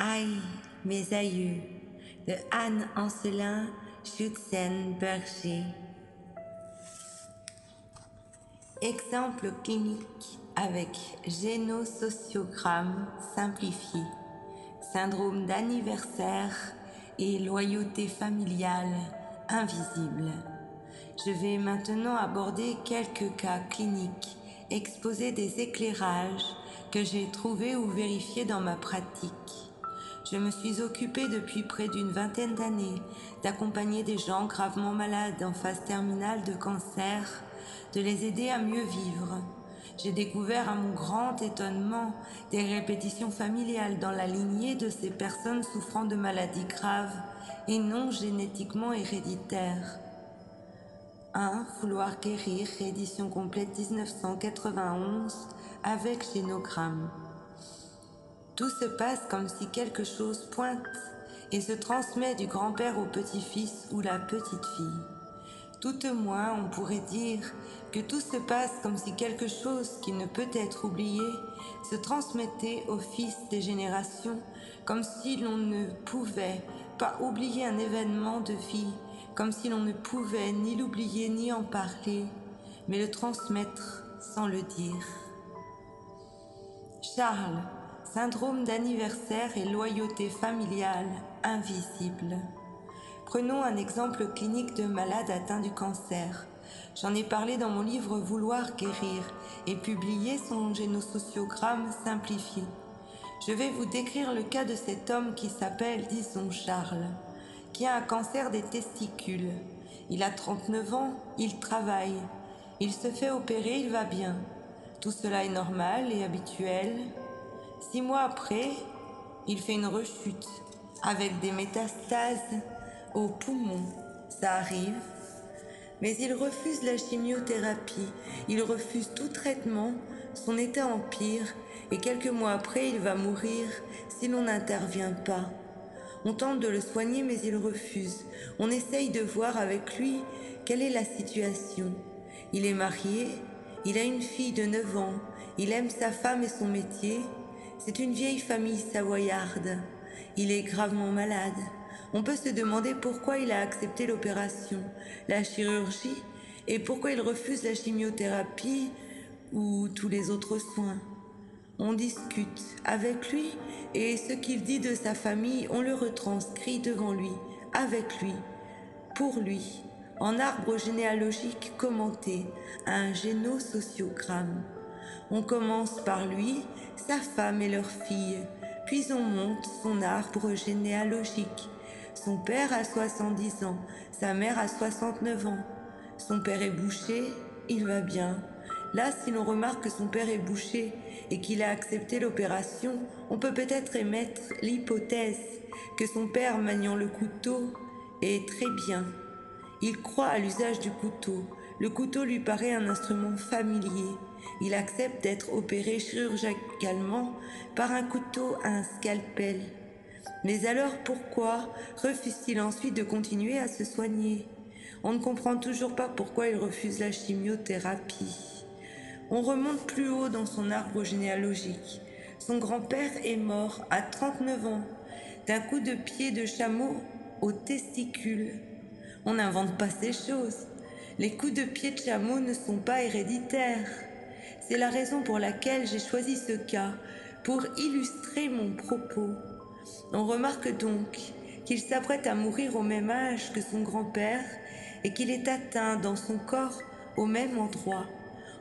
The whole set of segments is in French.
Aïe, mes aïeux, de Anne Ancelin Schutzenberger. Exemple clinique avec génosociogramme simplifié, syndrome d'anniversaire et loyauté familiale invisible. Je vais maintenant aborder quelques cas cliniques, exposer des éclairages que j'ai trouvés ou vérifiés dans ma pratique. Je me suis occupée depuis près d'une vingtaine d'années d'accompagner des gens gravement malades en phase terminale de cancer, de les aider à mieux vivre. J'ai découvert à mon grand étonnement des répétitions familiales dans la lignée de ces personnes souffrant de maladies graves et non génétiquement héréditaires. 1. Vouloir guérir, réédition complète 1991 avec génogramme. Tout se passe comme si quelque chose pointe et se transmet du grand-père au petit-fils ou la petite-fille. Tout au moins, on pourrait dire que tout se passe comme si quelque chose qui ne peut être oublié se transmettait au fils des générations, comme si l'on ne pouvait pas oublier un événement de vie, comme si l'on ne pouvait ni l'oublier ni en parler, mais le transmettre sans le dire. Charles, syndrome d'anniversaire et loyauté familiale invisible. Prenons un exemple clinique de malade atteint du cancer. J'en ai parlé dans mon livre Vouloir guérir et publié son génosociogramme simplifié. Je vais vous décrire le cas de cet homme qui s'appelle, disons, Charles, qui a un cancer des testicules. Il a 39 ans, il travaille, il se fait opérer, il va bien. Tout cela est normal et habituel, Six mois après, il fait une rechute avec des métastases au poumon. Ça arrive. Mais il refuse la chimiothérapie, il refuse tout traitement, son état empire et quelques mois après il va mourir si l'on n'intervient pas. On tente de le soigner mais il refuse. On essaye de voir avec lui quelle est la situation. Il est marié, il a une fille de 9 ans, il aime sa femme et son métier, c'est une vieille famille savoyarde. Il est gravement malade. On peut se demander pourquoi il a accepté l'opération, la chirurgie, et pourquoi il refuse la chimiothérapie ou tous les autres soins. On discute avec lui et ce qu'il dit de sa famille, on le retranscrit devant lui, avec lui, pour lui, en arbre généalogique commenté, un génosociogramme. On commence par lui, sa femme et leur fille, puis on monte son arbre généalogique. Son père a 70 ans, sa mère a 69 ans. Son père est bouché, il va bien. Là, si l'on remarque que son père est bouché et qu'il a accepté l'opération, on peut peut-être émettre l'hypothèse que son père maniant le couteau est très bien. Il croit à l'usage du couteau. Le couteau lui paraît un instrument familier il accepte d'être opéré chirurgicalement par un couteau à un scalpel. Mais alors pourquoi refuse-t-il ensuite de continuer à se soigner? On ne comprend toujours pas pourquoi il refuse la chimiothérapie. On remonte plus haut dans son arbre généalogique. Son grand-père est mort à 39 ans d'un coup de pied de chameau au testicule. On n'invente pas ces choses. Les coups de pied de chameau ne sont pas héréditaires. C'est la raison pour laquelle j'ai choisi ce cas, pour illustrer mon propos. On remarque donc qu'il s'apprête à mourir au même âge que son grand-père et qu'il est atteint dans son corps au même endroit.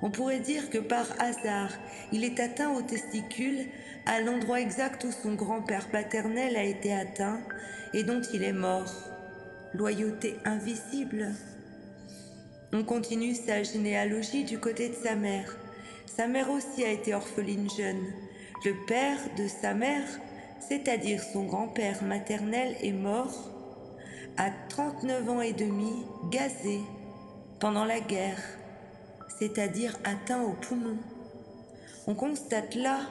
On pourrait dire que par hasard, il est atteint au testicule à l'endroit exact où son grand-père paternel a été atteint et dont il est mort. Loyauté invisible. On continue sa généalogie du côté de sa mère. Sa mère aussi a été orpheline jeune. Le père de sa mère, c'est-à-dire son grand-père maternel, est mort à 39 ans et demi, gazé, pendant la guerre, c'est-à-dire atteint au poumon. On constate là,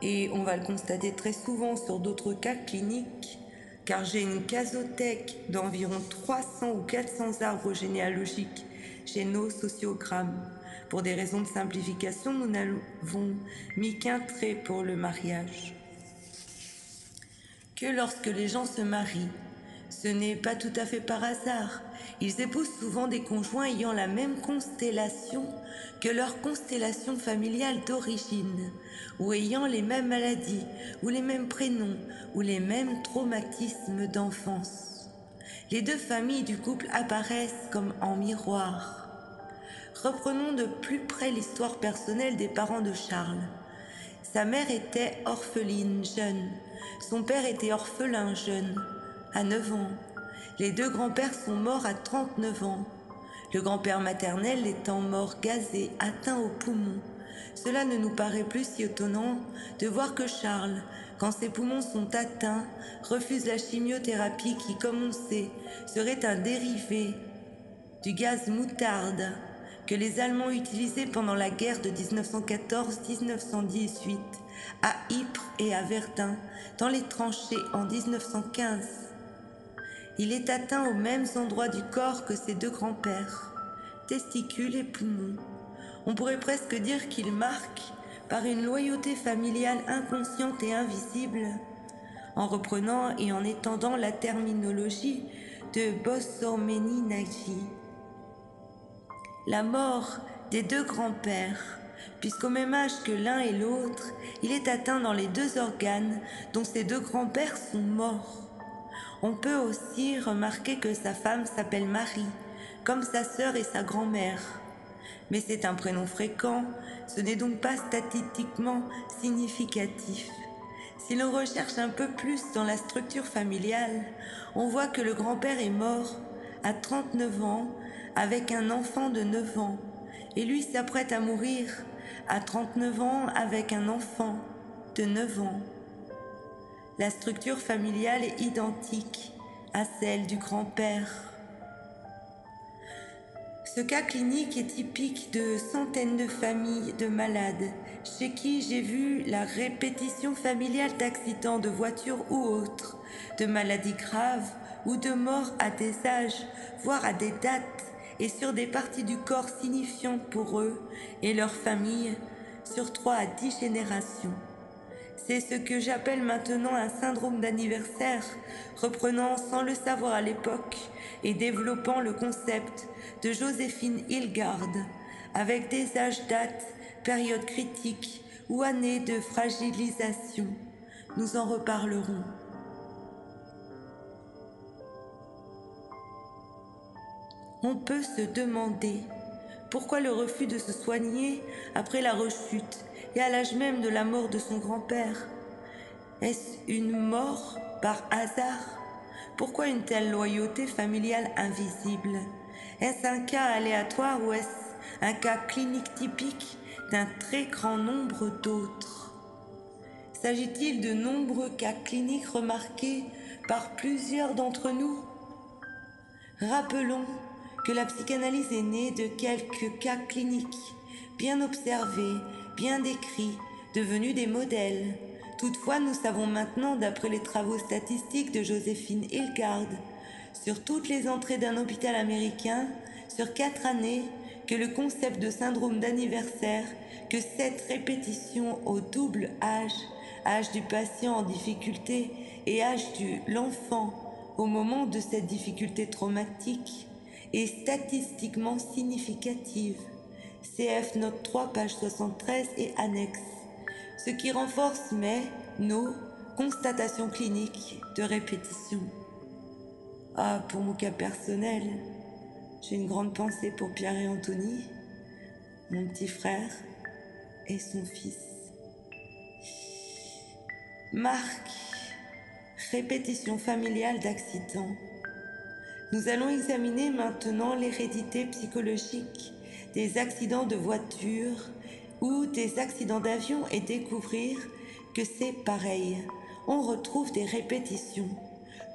et on va le constater très souvent sur d'autres cas cliniques, car j'ai une casothèque d'environ 300 ou 400 arbres généalogiques chez nos sociogrammes. Pour des raisons de simplification, nous n'avons mis qu'un trait pour le mariage. que lorsque les gens se marient, ce n'est pas tout à fait par hasard. Ils épousent souvent des conjoints ayant la même constellation que leur constellation familiale d'origine, ou ayant les mêmes maladies, ou les mêmes prénoms, ou les mêmes traumatismes d'enfance. Les deux familles du couple apparaissent comme en miroir. Reprenons de plus près l'histoire personnelle des parents de Charles. Sa mère était orpheline jeune, son père était orphelin jeune à 9 ans. Les deux grands-pères sont morts à 39 ans. Le grand-père maternel étant mort gazé, atteint au poumon. Cela ne nous paraît plus si étonnant de voir que Charles, quand ses poumons sont atteints, refuse la chimiothérapie qui, comme on sait, serait un dérivé du gaz moutarde que les Allemands utilisaient pendant la guerre de 1914-1918 à Ypres et à Verdun, dans les tranchées en 1915. Il est atteint aux mêmes endroits du corps que ses deux grands-pères, testicules et poumons. On pourrait presque dire qu'il marque, par une loyauté familiale inconsciente et invisible, en reprenant et en étendant la terminologie de Bossormeni Nagy. La mort des deux grands-pères, puisqu'au même âge que l'un et l'autre, il est atteint dans les deux organes dont ses deux grands-pères sont morts. On peut aussi remarquer que sa femme s'appelle Marie, comme sa sœur et sa grand-mère. Mais c'est un prénom fréquent, ce n'est donc pas statistiquement significatif. Si l'on recherche un peu plus dans la structure familiale, on voit que le grand-père est mort à 39 ans avec un enfant de 9 ans, et lui s'apprête à mourir à 39 ans avec un enfant de 9 ans. La structure familiale est identique à celle du grand-père. Ce cas clinique est typique de centaines de familles de malades. Chez qui j'ai vu la répétition familiale d'accidents de voiture ou autres, de maladies graves ou de morts à des âges, voire à des dates et sur des parties du corps signifiantes pour eux et leurs familles sur trois à dix générations. C'est ce que j'appelle maintenant un syndrome d'anniversaire, reprenant sans le savoir à l'époque et développant le concept de Joséphine Hilgard, avec des âges dates, périodes critiques ou années de fragilisation. Nous en reparlerons. On peut se demander pourquoi le refus de se soigner après la rechute et à l'âge même de la mort de son grand-père. Est-ce une mort par hasard? Pourquoi une telle loyauté familiale invisible? Est-ce un cas aléatoire ou est-ce un cas clinique typique d'un très grand nombre d'autres? S'agit-il de nombreux cas cliniques remarqués par plusieurs d'entre nous? Rappelons que la psychanalyse est née de quelques cas cliniques bien observés bien décrits, devenus des modèles. Toutefois, nous savons maintenant, d'après les travaux statistiques de Joséphine Hilgard, sur toutes les entrées d'un hôpital américain, sur quatre années, que le concept de syndrome d'anniversaire, que cette répétition au double âge, âge du patient en difficulté et âge de l'enfant au moment de cette difficulté traumatique, est statistiquement significative. CF note 3, page 73 et annexe, ce qui renforce mais nos constatations cliniques de répétition. Ah, pour mon cas personnel, j'ai une grande pensée pour Pierre et Anthony, mon petit frère et son fils. Marc, répétition familiale d'accidents. Nous allons examiner maintenant l'hérédité psychologique des accidents de voiture ou des accidents d'avion et découvrir que c'est pareil. On retrouve des répétitions.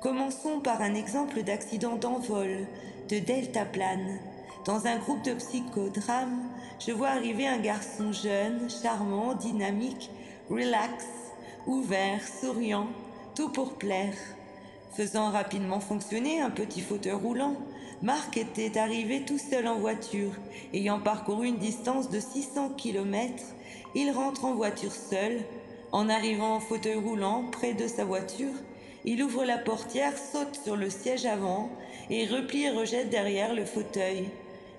Commençons par un exemple d'accident d'envol de deltaplane. Dans un groupe de psychodrames, je vois arriver un garçon jeune, charmant, dynamique, relax, ouvert, souriant, tout pour plaire. Faisant rapidement fonctionner un petit fauteuil roulant, Marc était arrivé tout seul en voiture. Ayant parcouru une distance de 600 km, il rentre en voiture seul. En arrivant en fauteuil roulant près de sa voiture, Il ouvre la portière, saute sur le siège avant et replie et rejette derrière le fauteuil.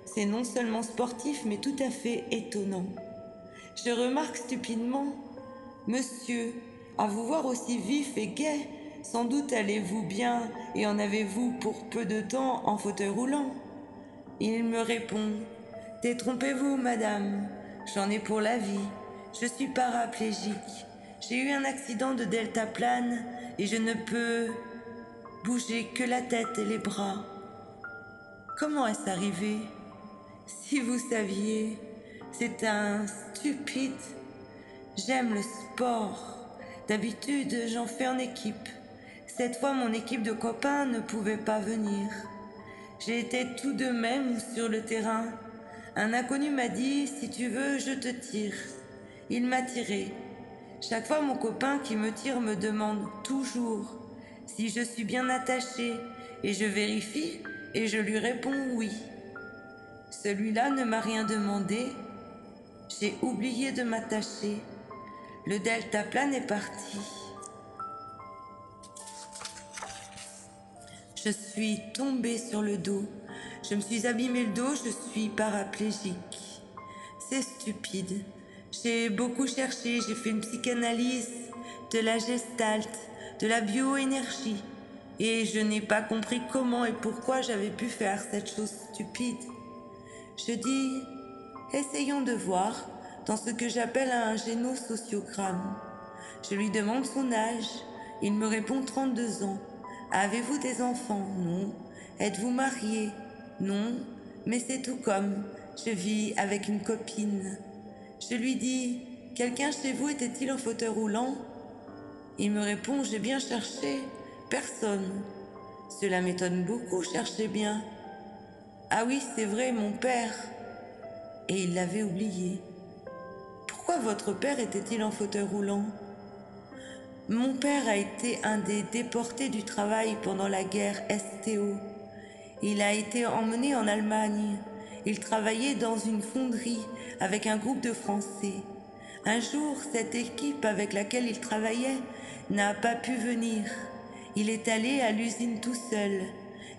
C'est non seulement sportif, mais tout à fait étonnant. Je remarque stupidement Monsieur, à vous voir aussi vif et gai, sans doute allez-vous bien et en avez-vous pour peu de temps en fauteuil roulant? Il me répond Détrompez-vous, madame, j'en ai pour la vie. Je suis paraplégique. J'ai eu un accident de deltaplane et je ne peux bouger que la tête et les bras. Comment est-ce arrivé? Si vous saviez, c'est un stupide. J'aime le sport. D'habitude, j'en fais en équipe. Cette fois, mon équipe de copains ne pouvait pas venir. J'ai été tout de même sur le terrain. Un inconnu m'a dit Si tu veux, je te tire. Il m'a tiré. Chaque fois, mon copain qui me tire me demande toujours si je suis bien attaché et je vérifie et je lui réponds oui. Celui-là ne m'a rien demandé. J'ai oublié de m'attacher. Le deltaplane est parti. Je suis tombée sur le dos. Je me suis abîmé le dos, je suis paraplégique. C'est stupide. J'ai beaucoup cherché, j'ai fait une psychanalyse, de la gestalt, de la bioénergie, et je n'ai pas compris comment et pourquoi j'avais pu faire cette chose stupide. Je dis, essayons de voir dans ce que j'appelle un génosociogramme. Je lui demande son âge. Il me répond 32 ans. Avez-vous des enfants? Non. Êtes-vous marié? Non. Mais c'est tout comme. Je vis avec une copine. Je lui dis Quelqu'un chez vous était-il en fauteuil roulant? Il me répond J'ai bien cherché. Personne. Cela m'étonne beaucoup, cherchez bien. Ah oui, c'est vrai, mon père. Et il l'avait oublié. Pourquoi votre père était-il en fauteuil roulant? Mon père a été un des déportés du travail pendant la guerre STO. Il a été emmené en Allemagne. Il travaillait dans une fonderie avec un groupe de Français. Un jour, cette équipe avec laquelle il travaillait n'a pas pu venir. Il est allé à l'usine tout seul.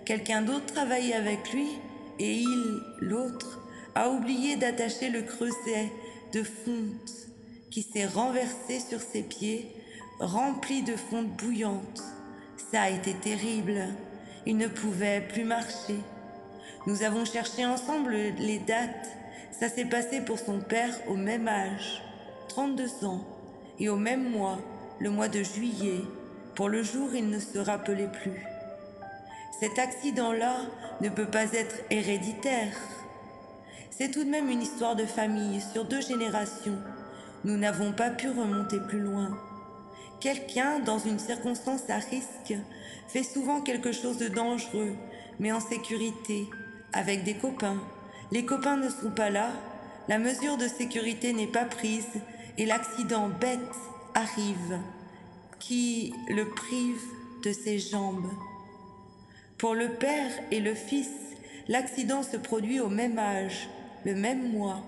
Quelqu'un d'autre travaillait avec lui et il, l'autre, a oublié d'attacher le creuset de fonte qui s'est renversé sur ses pieds, rempli de fonte bouillante. Ça a été terrible. Il ne pouvait plus marcher. Nous avons cherché ensemble les dates. Ça s'est passé pour son père au même âge, 32 ans, et au même mois, le mois de juillet. Pour le jour, il ne se rappelait plus. Cet accident-là ne peut pas être héréditaire. C'est tout de même une histoire de famille sur deux générations. Nous n'avons pas pu remonter plus loin. Quelqu'un, dans une circonstance à risque, fait souvent quelque chose de dangereux, mais en sécurité, avec des copains. Les copains ne sont pas là, la mesure de sécurité n'est pas prise et l'accident bête arrive qui le prive de ses jambes. Pour le père et le fils, l'accident se produit au même âge, le même mois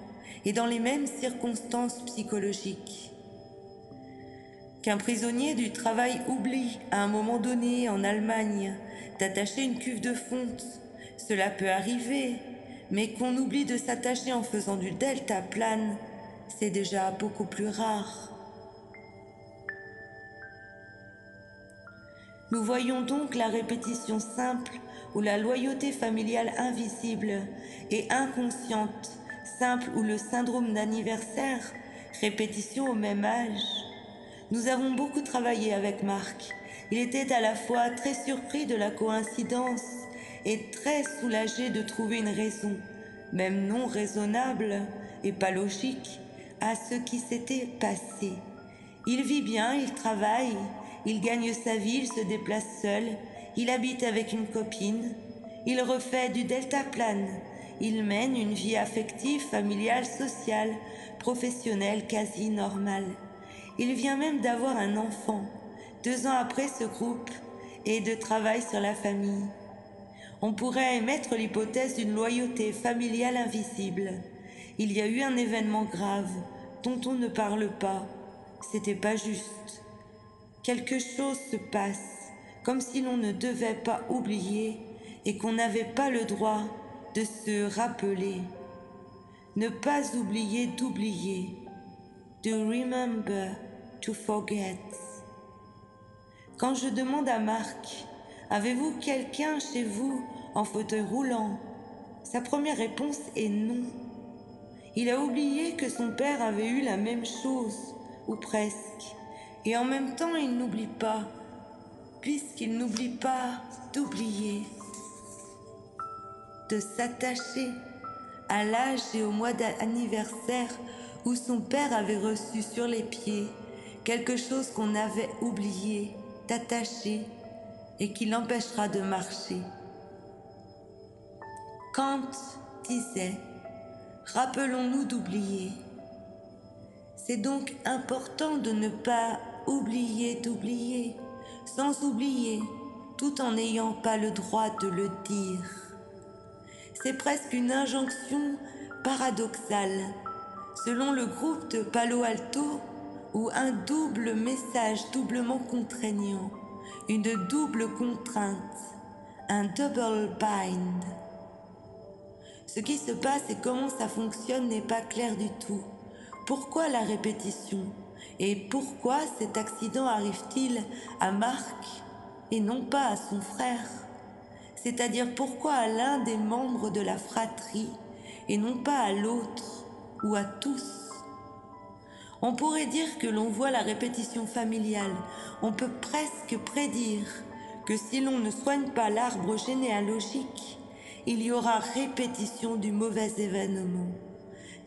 et dans les mêmes circonstances psychologiques. Qu'un prisonnier du travail oublie à un moment donné en Allemagne d'attacher une cuve de fonte, cela peut arriver, mais qu'on oublie de s'attacher en faisant du delta plane, c'est déjà beaucoup plus rare. Nous voyons donc la répétition simple ou la loyauté familiale invisible et inconsciente, simple ou le syndrome d'anniversaire, répétition au même âge. Nous avons beaucoup travaillé avec Marc. Il était à la fois très surpris de la coïncidence et très soulagé de trouver une raison, même non raisonnable et pas logique, à ce qui s'était passé. Il vit bien, il travaille, il gagne sa vie, il se déplace seul, il habite avec une copine, il refait du deltaplane, il mène une vie affective, familiale, sociale, professionnelle quasi normale. Il vient même d'avoir un enfant, deux ans après ce groupe, et de travail sur la famille. On pourrait émettre l'hypothèse d'une loyauté familiale invisible. Il y a eu un événement grave dont on ne parle pas. C'était pas juste. Quelque chose se passe comme si l'on ne devait pas oublier et qu'on n'avait pas le droit de se rappeler. Ne pas oublier d'oublier. To remember to forget. Quand je demande à Marc, avez-vous quelqu'un chez vous en fauteuil roulant? Sa première réponse est non. Il a oublié que son père avait eu la même chose, ou presque. Et en même temps, il n'oublie pas, puisqu'il n'oublie pas d'oublier, de s'attacher à l'âge et au mois d'anniversaire où son père avait reçu sur les pieds quelque chose qu'on avait oublié, d'attacher et qui l'empêchera de marcher. Kant disait, rappelons-nous d'oublier. C'est donc important de ne pas oublier d'oublier, sans oublier, tout en n'ayant pas le droit de le dire. C'est presque une injonction paradoxale, selon le groupe de Palo Alto, ou un double message doublement contraignant, une double contrainte, un double bind. Ce qui se passe et comment ça fonctionne n'est pas clair du tout. Pourquoi la répétition? Et pourquoi cet accident arrive-t-il à Marc et non pas à son frère? C'est-à-dire pourquoi à l'un des membres de la fratrie et non pas à l'autre ou à tous? On pourrait dire que l'on voit la répétition familiale. On peut presque prédire que si l'on ne soigne pas l'arbre généalogique, il y aura répétition du mauvais événement.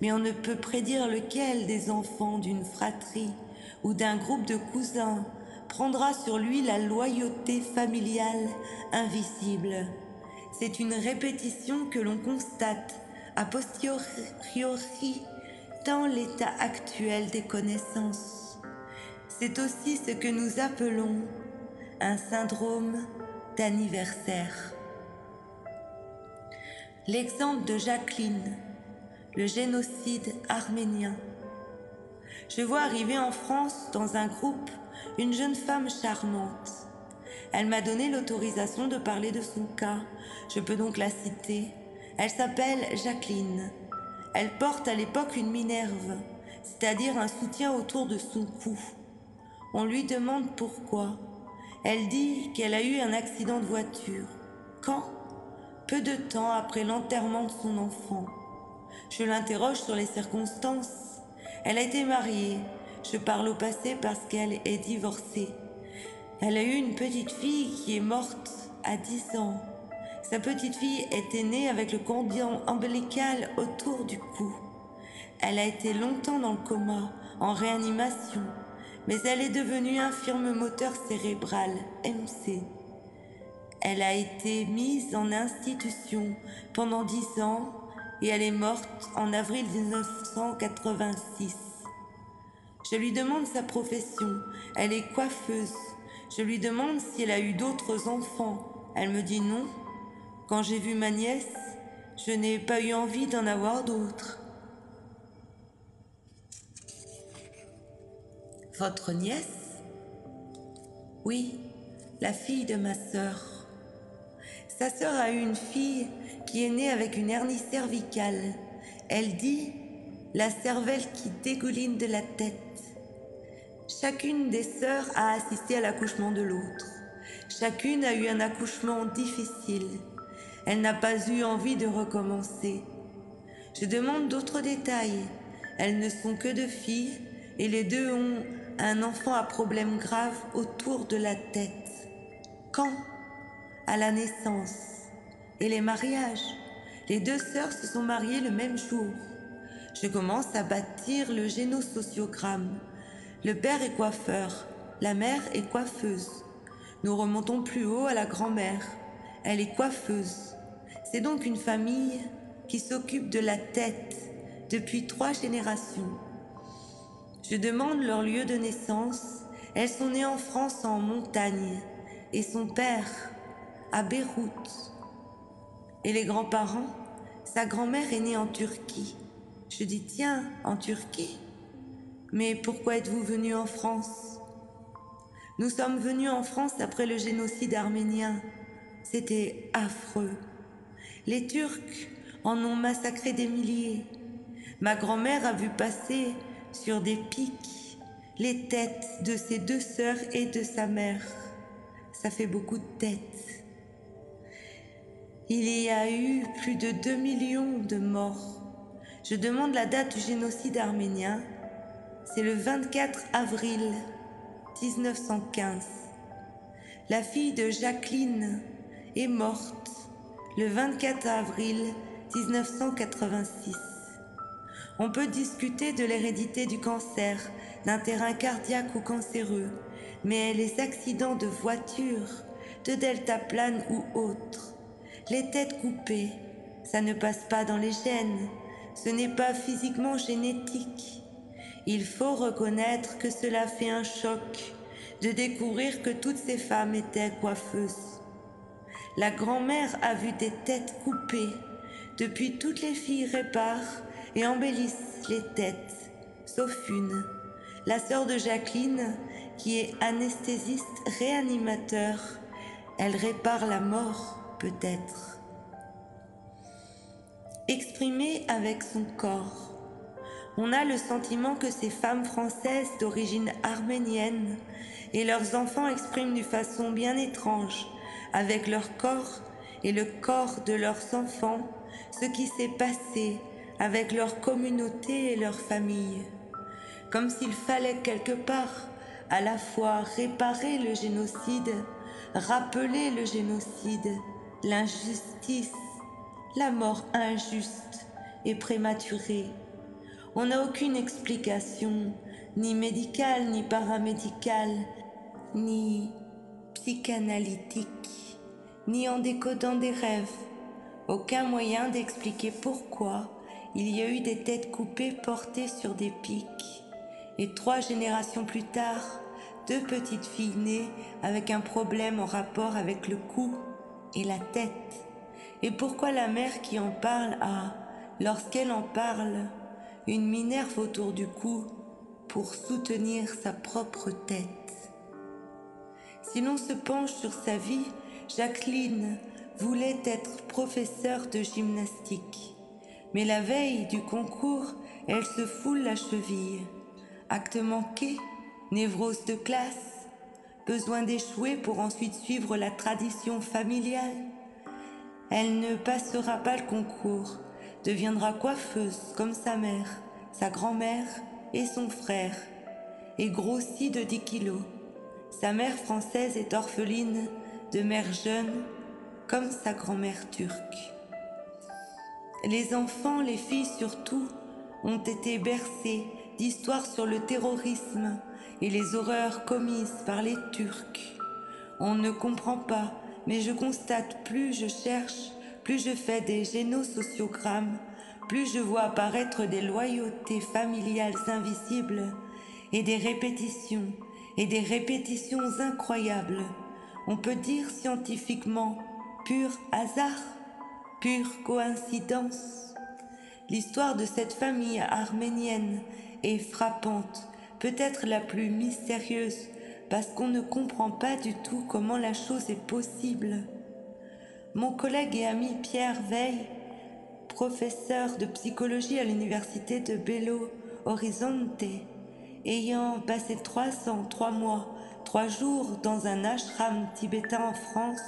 Mais on ne peut prédire lequel des enfants d'une fratrie ou d'un groupe de cousins prendra sur lui la loyauté familiale invisible. C'est une répétition que l'on constate a posteriori dans l'état actuel des connaissances. C'est aussi ce que nous appelons un syndrome d'anniversaire. L'exemple de Jacqueline, le génocide arménien. Je vois arriver en France dans un groupe une jeune femme charmante. Elle m'a donné l'autorisation de parler de son cas. Je peux donc la citer. Elle s'appelle Jacqueline. Elle porte à l'époque une minerve, c'est-à-dire un soutien autour de son cou. On lui demande pourquoi. Elle dit qu'elle a eu un accident de voiture. Quand? Peu de temps après l'enterrement de son enfant. Je l'interroge sur les circonstances. Elle a été mariée. Je parle au passé parce qu'elle est divorcée. Elle a eu une petite fille qui est morte à 10 ans. Sa petite fille était née avec le cordon ombilical autour du cou. Elle a été longtemps dans le coma, en réanimation, mais elle est devenue infirme moteur cérébral, MC. Elle a été mise en institution pendant dix ans et elle est morte en avril 1986. Je lui demande sa profession. Elle est coiffeuse. Je lui demande si elle a eu d'autres enfants. Elle me dit non. Quand j'ai vu ma nièce, je n'ai pas eu envie d'en avoir d'autres. Votre nièce? Oui, la fille de ma sœur. Sa sœur a eu une fille qui est née avec une hernie cervicale. Elle dit la cervelle qui dégouline de la tête. Chacune des sœurs a assisté à l'accouchement de l'autre. Chacune a eu un accouchement difficile. Elle n'a pas eu envie de recommencer. Je demande d'autres détails. Elles ne sont que deux filles et les deux ont un enfant à problème grave autour de la tête. Quand? À la naissance. Et les mariages? Les deux sœurs se sont mariées le même jour. Je commence à bâtir le génosociogramme. Le père est coiffeur, la mère est coiffeuse. Nous remontons plus haut à la grand-mère. Elle est coiffeuse. C'est donc une famille qui s'occupe de la tête depuis trois générations. Je demande leur lieu de naissance. Elles sont nées en France en montagne et son père à Beyrouth. Et les grands-parents, sa grand-mère est née en Turquie. Je dis tiens, en Turquie? Mais pourquoi êtes-vous venu en France? Nous sommes venus en France après le génocide arménien. C'était affreux. Les Turcs en ont massacré des milliers. Ma grand-mère a vu passer sur des pics les têtes de ses deux sœurs et de sa mère. Ça fait beaucoup de têtes. Il y a eu plus de 2 millions de morts. Je demande la date du génocide arménien. C'est le 24 avril 1915. La fille de Jacqueline est morte le 24 avril 1986. On peut discuter de l'hérédité du cancer, d'un terrain cardiaque ou cancéreux, mais les accidents de voiture, de deltaplane ou autres, les têtes coupées, ça ne passe pas dans les gènes, ce n'est pas physiquement génétique. Il faut reconnaître que cela fait un choc de découvrir que toutes ces femmes étaient coiffeuses. La grand-mère a vu des têtes coupées. Depuis, toutes les filles réparent et embellissent les têtes, sauf une, la sœur de Jacqueline, qui est anesthésiste réanimateur. Elle répare la mort, peut-être. Exprimée avec son corps. On a le sentiment que ces femmes françaises d'origine arménienne et leurs enfants expriment d'une façon bien étrange, avec leur corps et le corps de leurs enfants, ce qui s'est passé avec leur communauté et leur famille, comme s'il fallait quelque part à la fois réparer le génocide, rappeler le génocide, l'injustice, la mort injuste et prématurée. On n'a aucune explication, ni médicale, ni paramédicale, ni psychanalytique, ni en décodant des rêves. Aucun moyen d'expliquer pourquoi il y a eu des têtes coupées portées sur des pics. Et trois générations plus tard, deux petites filles nées avec un problème en rapport avec le cou et la tête. Et pourquoi la mère qui en parle a, lorsqu'elle en parle, une minerve autour du cou pour soutenir sa propre tête? Si l'on se penche sur sa vie, Jacqueline voulait être professeure de gymnastique. Mais la veille du concours, elle se foule la cheville. Acte manqué, névrose de classe, besoin d'échouer pour ensuite suivre la tradition familiale. Elle ne passera pas le concours, deviendra coiffeuse comme sa mère, sa grand-mère et son frère, et grossit de 10 kilos. Sa mère française est orpheline de mère jeune comme sa grand-mère turque. Les enfants, les filles surtout, ont été bercés d'histoires sur le terrorisme et les horreurs commises par les Turcs. On ne comprend pas, mais je constate plus je cherche, plus je fais des génosociogrammes, plus je vois apparaître des loyautés familiales invisibles et des répétitions, et des répétitions incroyables. On peut dire scientifiquement pur hasard, pure coïncidence. L'histoire de cette famille arménienne est frappante, peut-être la plus mystérieuse, parce qu'on ne comprend pas du tout comment la chose est possible. Mon collègue et ami Pierre Veil, professeur de psychologie à l'université de Belo Horizonte, ayant passé trois ans, trois mois, trois jours dans un ashram tibétain en France,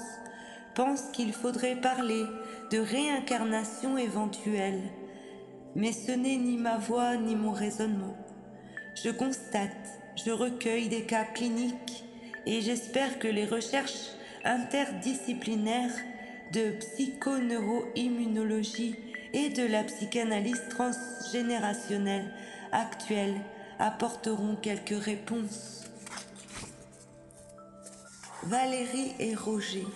pense qu'il faudrait parler de réincarnation éventuelle. Mais ce n'est ni ma voix ni mon raisonnement. Je constate, je recueille des cas cliniques et j'espère que les recherches interdisciplinaires de psychoneuroimmunologie et de la psychanalyse transgénérationnelle actuelle apporteront quelques réponses. Valérie et Roger.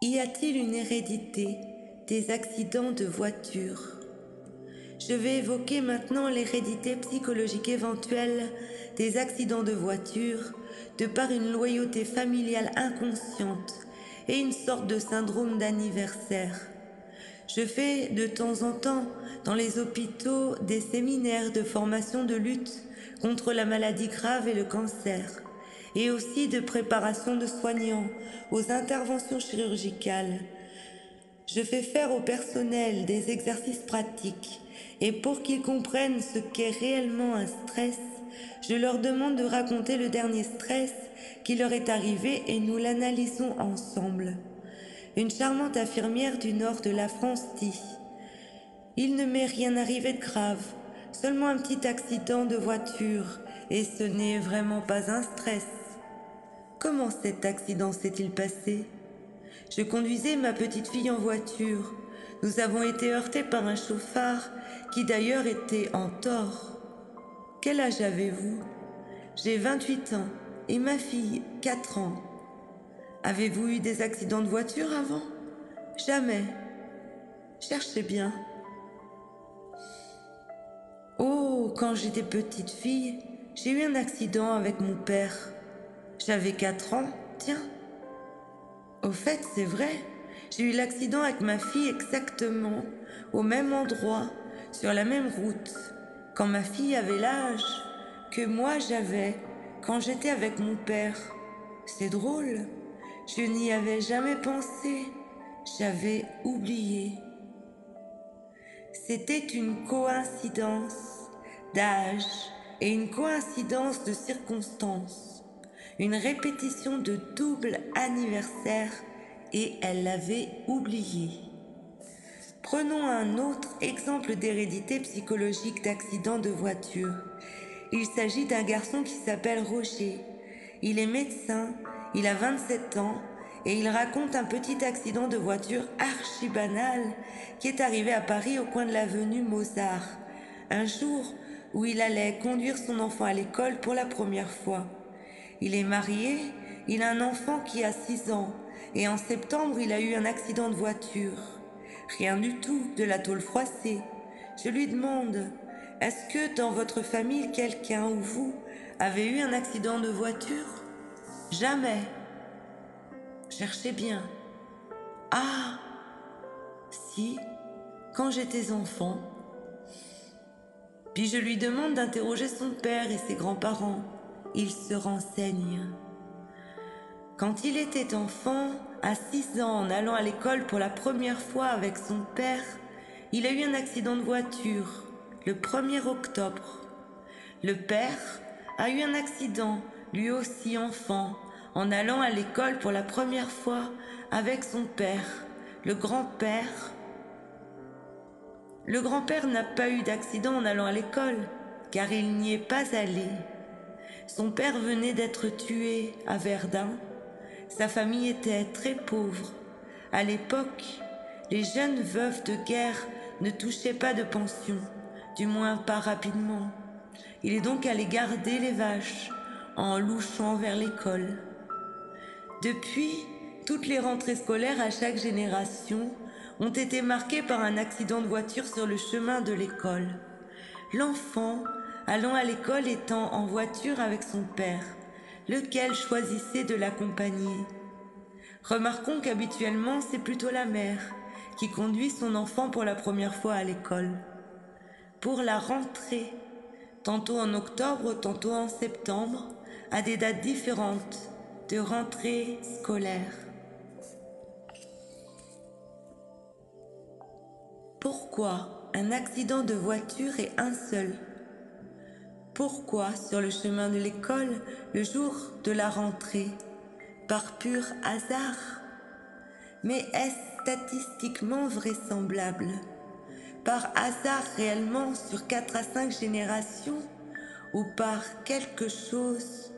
Y a-t-il une hérédité des accidents de voiture? Je vais évoquer maintenant l'hérédité psychologique éventuelle des accidents de voiture de par une loyauté familiale inconsciente et une sorte de syndrome d'anniversaire. Je fais de temps en temps dans les hôpitaux des séminaires de formation de lutte contre la maladie grave et le cancer, et aussi de préparation de soignants aux interventions chirurgicales. Je fais faire au personnel des exercices pratiques et pour qu'ils comprennent ce qu'est réellement un stress, je leur demande de raconter le dernier stress qui leur est arrivé et nous l'analysons ensemble. Une charmante infirmière du nord de la France dit Il ne m'est rien arrivé de grave, seulement un petit accident de voiture, et ce n'est vraiment pas un stress. Comment cet accident s'est-il passé? Je conduisais ma petite fille en voiture. Nous avons été heurtés par un chauffard qui d'ailleurs était en tort. Quel âge avez-vous? J'ai 28 ans et ma fille 4 ans. Avez-vous eu des accidents de voiture avant? Jamais. Cherchez bien. Oh, quand j'étais petite fille, j'ai eu un accident avec mon père. J'avais 4 ans, tiens. Au fait, c'est vrai, j'ai eu l'accident avec ma fille exactement au même endroit, sur la même route, quand ma fille avait l'âge que moi j'avais quand j'étais avec mon père. C'est drôle, je n'y avais jamais pensé, j'avais oublié. C'était une coïncidence d'âge et une coïncidence de circonstances, une répétition de double anniversaire et elle l'avait oublié. Prenons un autre exemple d'hérédité psychologique d'accident de voiture. Il s'agit d'un garçon qui s'appelle Roger. Il est médecin, il a 27 ans et il raconte un petit accident de voiture archi banal qui est arrivé à Paris au coin de l'avenue Mozart, un jour où il allait conduire son enfant à l'école pour la première fois. Il est marié, il a un enfant qui a 6 ans et en septembre il a eu un accident de voiture. Rien du tout, de la tôle froissée. Je lui demande, est-ce que dans votre famille quelqu'un ou vous avez eu un accident de voiture? Jamais. Cherchez bien. Ah Si, quand j'étais enfant. Puis je lui demande d'interroger son père et ses grands-parents. Il se renseigne. Quand il était enfant, à 6 ans, en allant à l'école pour la première fois avec son père, il a eu un accident de voiture le 1er octobre. Le père a eu un accident, lui aussi enfant, en allant à l'école pour la première fois avec son père, le grand-père. Le grand-père n'a pas eu d'accident en allant à l'école, car il n'y est pas allé. Son père venait d'être tué à Verdun sa famille était très pauvre. À l'époque, les jeunes veuves de guerre ne touchaient pas de pension, du moins pas rapidement. Il est donc allé garder les vaches en louchant vers l'école. Depuis, toutes les rentrées scolaires à chaque génération ont été marquées par un accident de voiture sur le chemin de l'école. L'enfant, allant à l'école étant en voiture avec son père, lequel choisissait de l'accompagner? Remarquons qu'habituellement c'est plutôt la mère qui conduit son enfant pour la première fois à l'école. Pour la rentrée, tantôt en octobre, tantôt en septembre, à des dates différentes de rentrée scolaire. Pourquoi un accident de voiture est un seul? Pourquoi sur le chemin de l'école, le jour de la rentrée? Par pur hasard. Mais est-ce statistiquement vraisemblable? Par hasard réellement sur 4 à 5 générations? Ou par quelque chose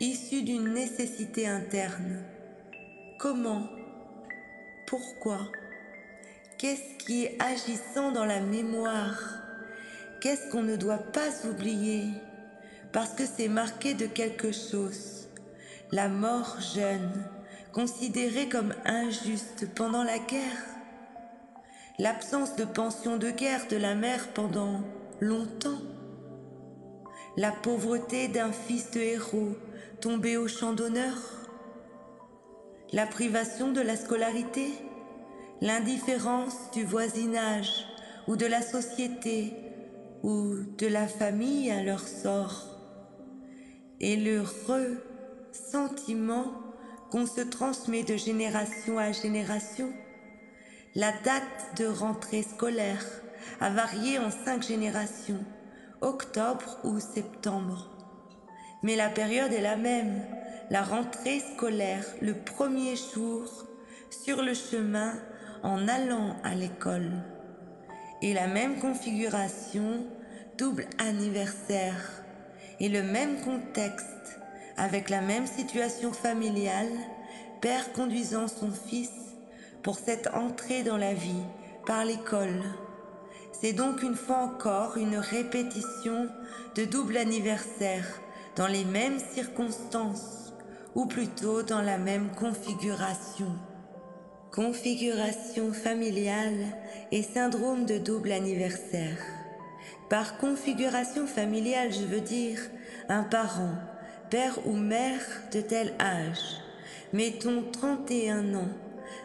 issu d'une nécessité interne? Comment? Pourquoi? Qu'est-ce qui est agissant dans la mémoire? Qu'est-ce qu'on ne doit pas oublier? Parce que c'est marqué de quelque chose. La mort jeune, considérée comme injuste pendant la guerre. L'absence de pension de guerre de la mère pendant longtemps. La pauvreté d'un fils de héros tombé au champ d'honneur. La privation de la scolarité. L'indifférence du voisinage ou de la société ou de la famille à leur sort. et le ressentiment qu'on se transmet de génération à génération. La date de rentrée scolaire a varié en cinq générations, octobre ou septembre. Mais la période est la même, la rentrée scolaire, le premier jour, sur le chemin en allant à l'école. Et la même configuration, double anniversaire, et le même contexte, avec la même situation familiale, père conduisant son fils pour cette entrée dans la vie par l'école. C'est donc une fois encore une répétition de double anniversaire dans les mêmes circonstances, ou plutôt dans la même configuration. Configuration familiale et syndrome de double anniversaire. Par configuration familiale, je veux dire un parent, père ou mère de tel âge, mettons 31 ans,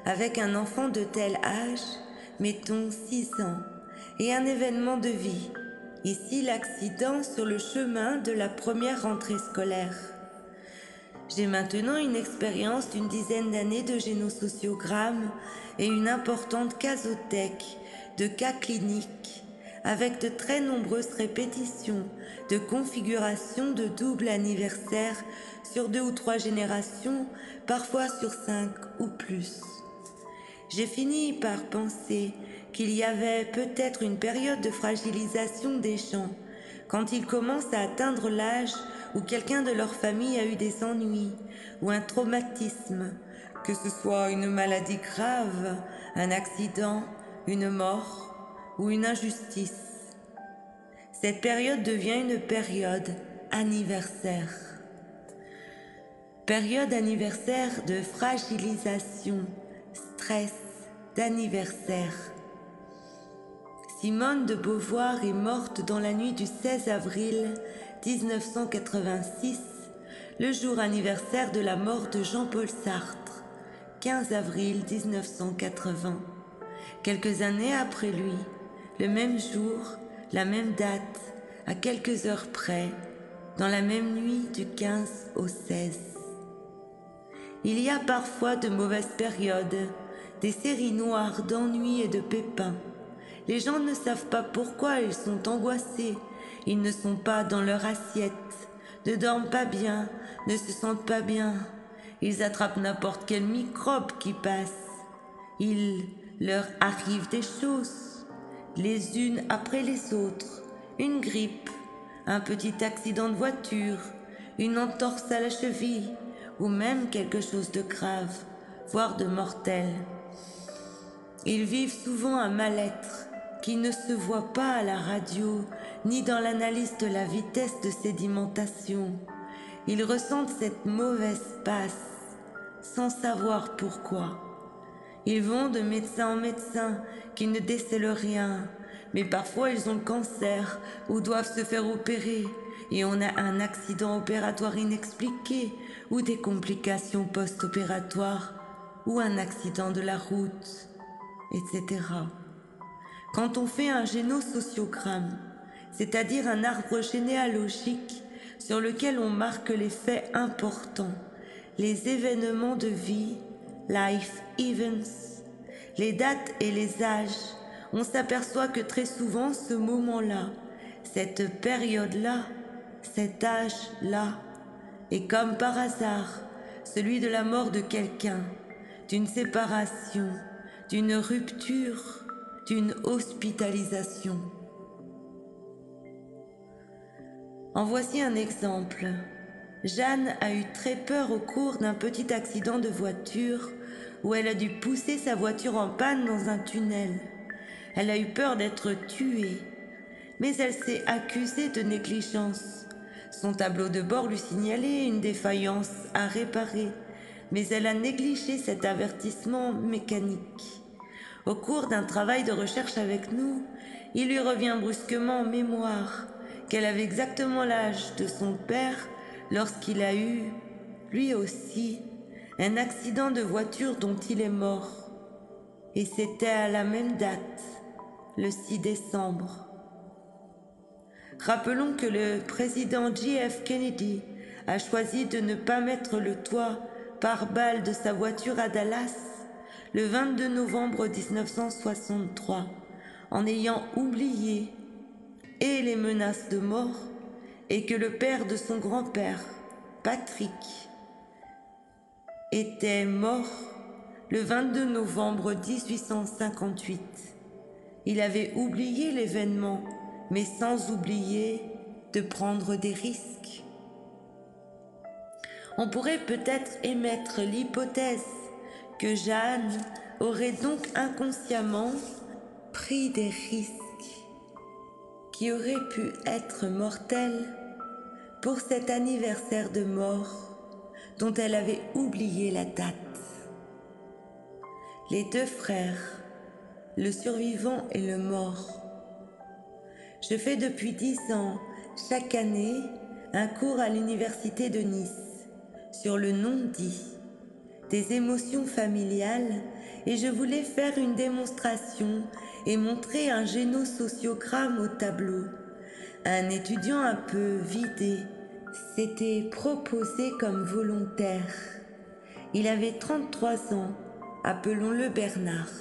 avec un enfant de tel âge, mettons 6 ans, et un événement de vie, ici l'accident sur le chemin de la première rentrée scolaire. J'ai maintenant une expérience d'une dizaine d'années de génosociogramme et une importante casothèque de cas cliniques avec de très nombreuses répétitions de configurations de double anniversaire sur deux ou trois générations, parfois sur cinq ou plus. J'ai fini par penser qu'il y avait peut-être une période de fragilisation des gens quand ils commencent à atteindre l'âge où quelqu'un de leur famille a eu des ennuis ou un traumatisme, que ce soit une maladie grave, un accident, une mort ou une injustice. Cette période devient une période anniversaire. Période anniversaire de fragilisation, stress, d'anniversaire. Simone de Beauvoir est morte dans la nuit du 16 avril 1986, le jour anniversaire de la mort de Jean-Paul Sartre, 15 avril 1980. Quelques années après lui, le même jour, la même date, à quelques heures près, dans la même nuit du 15 au 16. Il y a parfois de mauvaises périodes, des séries noires d'ennuis et de pépins. Les gens ne savent pas pourquoi ils sont angoissés, ils ne sont pas dans leur assiette, ne dorment pas bien, ne se sentent pas bien. Ils attrapent n'importe quel microbe qui passe. Il leur arrive des choses les unes après les autres, une grippe, un petit accident de voiture, une entorse à la cheville, ou même quelque chose de grave, voire de mortel. Ils vivent souvent un mal-être qui ne se voit pas à la radio ni dans l'analyse de la vitesse de sédimentation. Ils ressentent cette mauvaise passe sans savoir pourquoi. Ils vont de médecin en médecin qui ne décèlent rien, mais parfois ils ont le cancer ou doivent se faire opérer et on a un accident opératoire inexpliqué ou des complications post-opératoires ou un accident de la route, etc. Quand on fait un génosociogramme, c'est-à-dire un arbre généalogique sur lequel on marque les faits importants, les événements de vie, life events, les dates et les âges, on s'aperçoit que très souvent ce moment-là, cette période-là, cet âge-là, est comme par hasard celui de la mort de quelqu'un, d'une séparation, d'une rupture, d'une hospitalisation. En voici un exemple. Jeanne a eu très peur au cours d'un petit accident de voiture où elle a dû pousser sa voiture en panne dans un tunnel. Elle a eu peur d'être tuée, mais elle s'est accusée de négligence. Son tableau de bord lui signalait une défaillance à réparer, mais elle a négligé cet avertissement mécanique. Au cours d'un travail de recherche avec nous, il lui revient brusquement en mémoire qu'elle avait exactement l'âge de son père lorsqu'il a eu, lui aussi, un accident de voiture dont il est mort. Et c'était à la même date, le 6 décembre. Rappelons que le président JF Kennedy a choisi de ne pas mettre le toit par balle de sa voiture à Dallas le 22 novembre 1963 en ayant oublié et les menaces de mort et que le père de son grand-père, Patrick, était mort le 22 novembre 1858. Il avait oublié l'événement, mais sans oublier de prendre des risques. On pourrait peut-être émettre l'hypothèse que Jeanne aurait donc inconsciemment pris des risques qui auraient pu être mortels pour cet anniversaire de mort dont elle avait oublié la date. Les deux frères, le survivant et le mort. Je fais depuis dix ans, chaque année, un cours à l'université de Nice sur le non-dit, des émotions familiales, et je voulais faire une démonstration et montrer un génosociogramme au tableau. Un étudiant un peu vidé s'était proposé comme volontaire. Il avait 33 ans, appelons-le Bernard.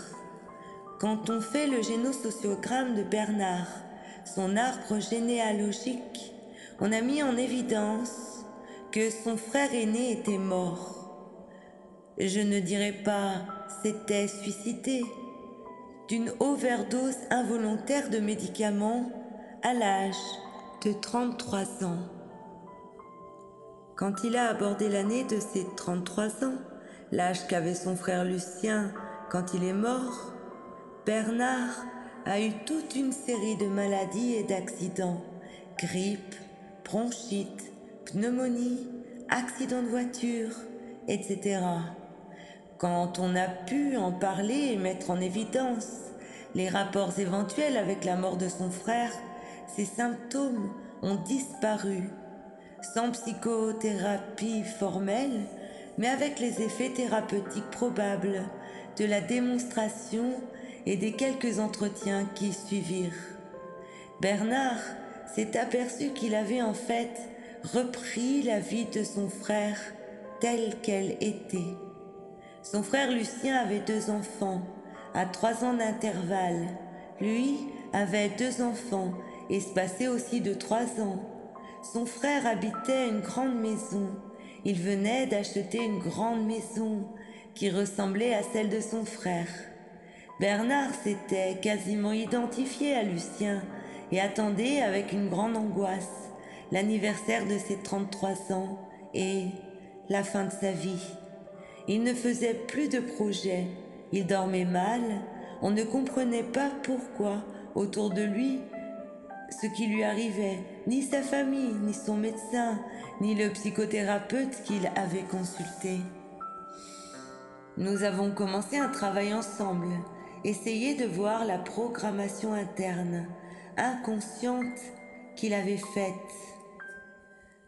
Quand on fait le génosociogramme de Bernard, son arbre généalogique, on a mis en évidence que son frère aîné était mort. Je ne dirais pas s'était suicidé d'une overdose involontaire de médicaments à l'âge de 33 ans. Quand il a abordé l'année de ses 33 ans, l'âge qu'avait son frère Lucien quand il est mort, Bernard a eu toute une série de maladies et d'accidents, grippe, bronchite, pneumonie, accident de voiture, etc. Quand on a pu en parler et mettre en évidence les rapports éventuels avec la mort de son frère, ces symptômes ont disparu sans psychothérapie formelle, mais avec les effets thérapeutiques probables de la démonstration et des quelques entretiens qui suivirent. Bernard s'est aperçu qu'il avait en fait repris la vie de son frère telle qu'elle était. Son frère Lucien avait deux enfants, à trois ans d'intervalle. Lui avait deux enfants, espacés aussi de trois ans. Son frère habitait une grande maison. Il venait d'acheter une grande maison qui ressemblait à celle de son frère. Bernard s'était quasiment identifié à Lucien et attendait avec une grande angoisse l'anniversaire de ses 33 ans et la fin de sa vie. Il ne faisait plus de projets, il dormait mal, on ne comprenait pas pourquoi autour de lui ce qui lui arrivait, ni sa famille, ni son médecin, ni le psychothérapeute qu'il avait consulté. Nous avons commencé un travail ensemble, essayer de voir la programmation interne, inconsciente qu'il avait faite.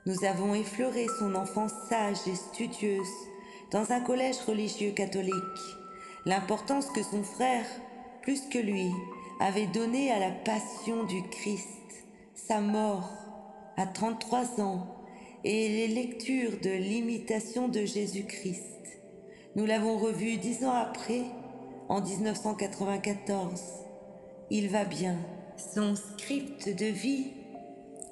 Nous avons effleuré son enfance sage et studieuse dans un collège religieux catholique, l'importance que son frère, plus que lui, avait donné à la passion du Christ, sa mort à 33 ans et les lectures de l'imitation de Jésus-Christ. Nous l'avons revu dix ans après, en 1994. Il va bien. Son script de vie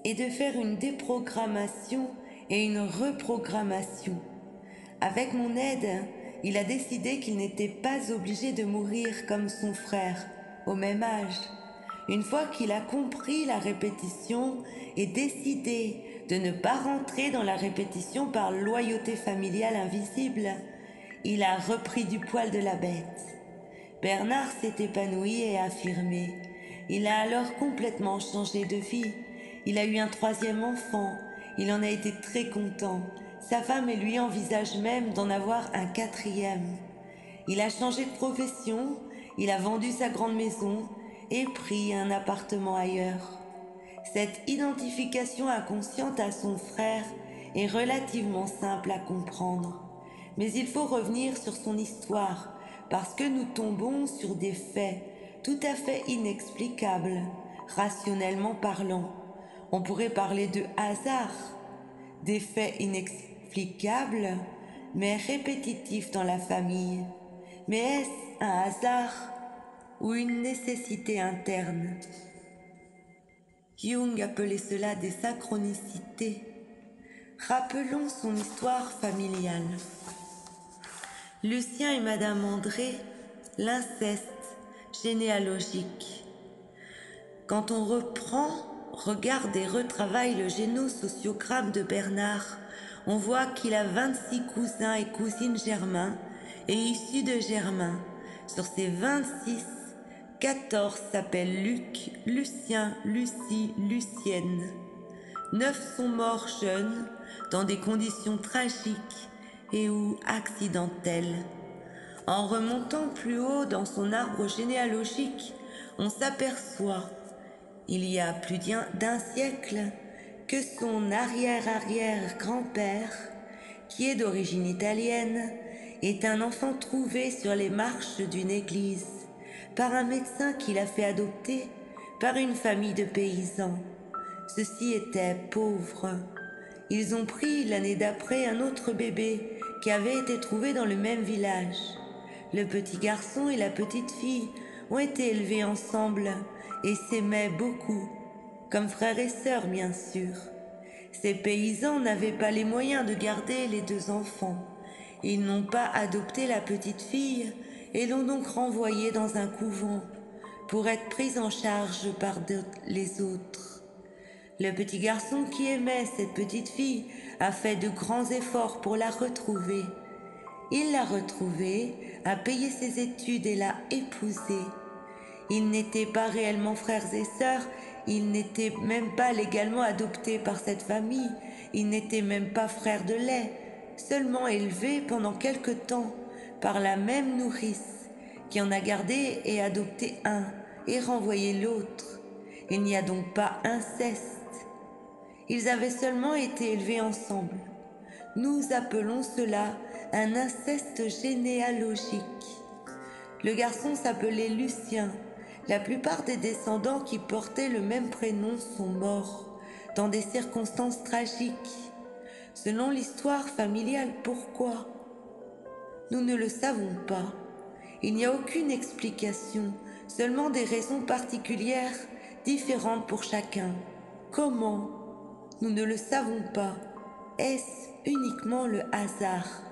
est de faire une déprogrammation et une reprogrammation. Avec mon aide, il a décidé qu'il n'était pas obligé de mourir comme son frère au même âge. Une fois qu'il a compris la répétition et décidé de ne pas rentrer dans la répétition par loyauté familiale invisible, il a repris du poil de la bête. Bernard s'est épanoui et affirmé. Il a alors complètement changé de vie. Il a eu un troisième enfant. Il en a été très content. Sa femme et lui envisagent même d'en avoir un quatrième. Il a changé de profession il a vendu sa grande maison et pris un appartement ailleurs. Cette identification inconsciente à son frère est relativement simple à comprendre. Mais il faut revenir sur son histoire parce que nous tombons sur des faits tout à fait inexplicables, rationnellement parlant. On pourrait parler de hasard, des faits inexplicables, mais répétitifs dans la famille. Mais est-ce un hasard ou une nécessité interne? Jung appelait cela des synchronicités. Rappelons son histoire familiale. Lucien et Madame André, l'inceste généalogique. Quand on reprend, regarde et retravaille le génosociogramme de Bernard, on voit qu'il a 26 cousins et cousines germains et issus de Germain. Sur ces 26, 14 s'appellent Luc, Lucien, Lucie, Lucienne. Neuf sont morts jeunes, dans des conditions tragiques et ou accidentelles. En remontant plus haut dans son arbre généalogique, on s'aperçoit, il y a plus d'un siècle, que son arrière-arrière-grand-père, qui est d'origine italienne, est un enfant trouvé sur les marches d'une église par un médecin qui l'a fait adopter par une famille de paysans. Ceux-ci étaient pauvres. Ils ont pris l'année d'après un autre bébé qui avait été trouvé dans le même village. Le petit garçon et la petite fille ont été élevés ensemble et s'aimaient beaucoup, comme frères et sœurs bien sûr. Ces paysans n'avaient pas les moyens de garder les deux enfants. Ils n'ont pas adopté la petite fille et l'ont donc renvoyée dans un couvent pour être prise en charge par les autres. Le petit garçon qui aimait cette petite fille a fait de grands efforts pour la retrouver. Il l'a retrouvée, a payé ses études et l'a épousée. Ils n'étaient pas réellement frères et sœurs, ils n'étaient même pas légalement adoptés par cette famille, ils n'étaient même pas frères de lait, seulement élevés pendant quelque temps par la même nourrice qui en a gardé et adopté un et renvoyé l'autre. Il n'y a donc pas inceste. Ils avaient seulement été élevés ensemble. Nous appelons cela un inceste généalogique. Le garçon s'appelait Lucien. La plupart des descendants qui portaient le même prénom sont morts dans des circonstances tragiques. Selon l'histoire familiale, pourquoi? Nous ne le savons pas. Il n'y a aucune explication, seulement des raisons particulières différentes pour chacun. Comment? Nous ne le savons pas. Est-ce uniquement le hasard?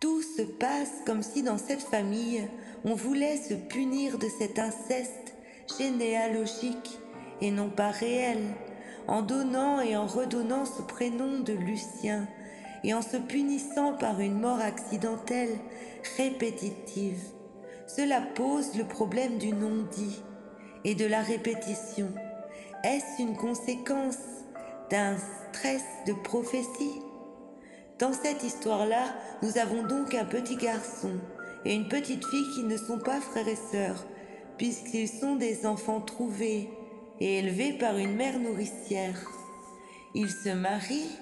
Tout se passe comme si dans cette famille, on voulait se punir de cet inceste généalogique et non pas réel, en donnant et en redonnant ce prénom de Lucien, et en se punissant par une mort accidentelle répétitive. Cela pose le problème du non-dit et de la répétition. Est-ce une conséquence d'un stress de prophétie? Dans cette histoire-là, nous avons donc un petit garçon et une petite fille qui ne sont pas frères et sœurs, puisqu'ils sont des enfants trouvés et élevés par une mère nourricière. Ils se marient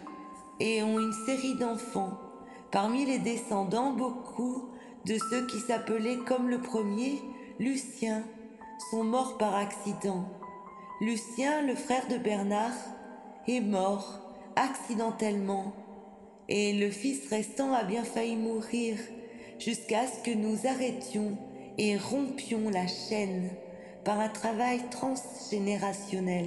et ont une série d'enfants. Parmi les descendants, beaucoup de ceux qui s'appelaient comme le premier Lucien sont morts par accident. Lucien, le frère de Bernard, est mort accidentellement et le fils restant a bien failli mourir jusqu'à ce que nous arrêtions et rompions la chaîne par un travail transgénérationnel.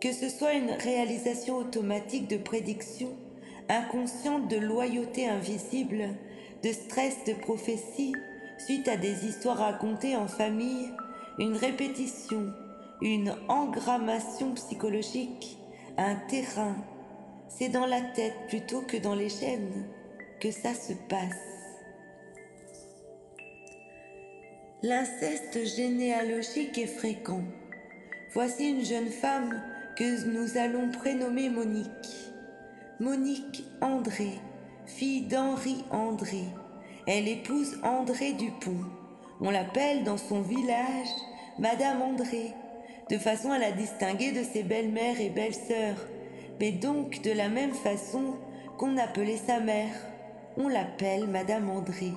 Que ce soit une réalisation automatique de prédiction, inconsciente de loyauté invisible, de stress de prophétie, suite à des histoires racontées en famille, une répétition, une engrammation psychologique, un terrain, c'est dans la tête plutôt que dans les chaînes que ça se passe. L'inceste généalogique est fréquent. Voici une jeune femme que nous allons prénommer Monique. Monique André, fille d'Henri André. Elle épouse André Dupont. On l'appelle dans son village Madame André, de façon à la distinguer de ses belles-mères et belles-sœurs, mais donc de la même façon qu'on appelait sa mère. On l'appelle Madame André,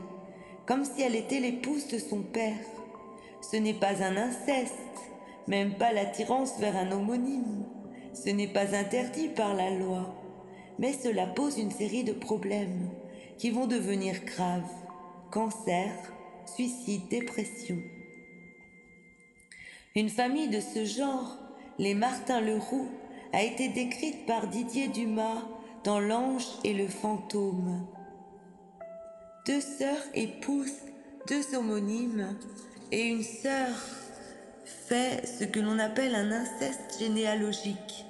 comme si elle était l'épouse de son père. Ce n'est pas un inceste, même pas l'attirance vers un homonyme. Ce n'est pas interdit par la loi, mais cela pose une série de problèmes qui vont devenir graves. Cancer, suicide, dépression. Une famille de ce genre, les Martin Leroux, a été décrite par Didier Dumas dans L'ange et le fantôme. Deux sœurs épousent deux homonymes et une sœur fait ce que l'on appelle un inceste généalogique.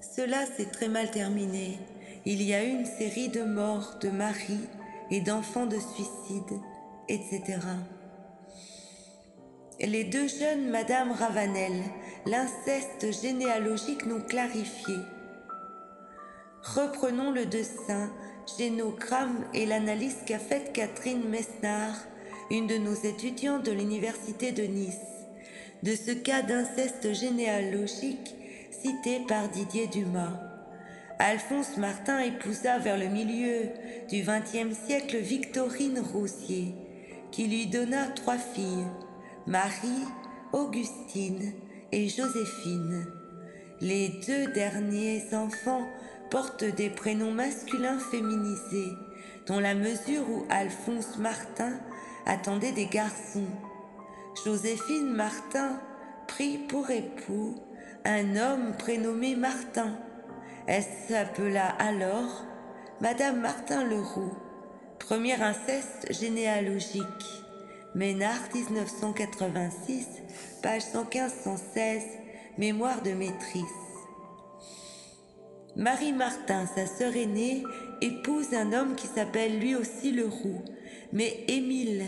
Cela s'est très mal terminé. Il y a une série de morts de maris et d'enfants de suicide, etc. Les deux jeunes Madame Ravanel, l'inceste généalogique nous clarifié. Reprenons le dessin, génogramme et l'analyse qu'a faite Catherine Messnard, une de nos étudiantes de l'Université de Nice, de ce cas d'inceste généalogique cité par Didier Dumas. Alphonse Martin épousa vers le milieu du XXe siècle Victorine Roussier, qui lui donna trois filles, Marie, Augustine et Joséphine. Les deux derniers enfants portent des prénoms masculins féminisés, dans la mesure où Alphonse Martin attendait des garçons. Joséphine Martin prit pour époux un homme prénommé Martin. Elle s'appela alors Madame Martin Leroux, premier inceste généalogique. Ménard 1986, page 115-116, mémoire de maîtrise. Marie Martin, sa sœur aînée, épouse un homme qui s'appelle lui aussi Leroux, mais Émile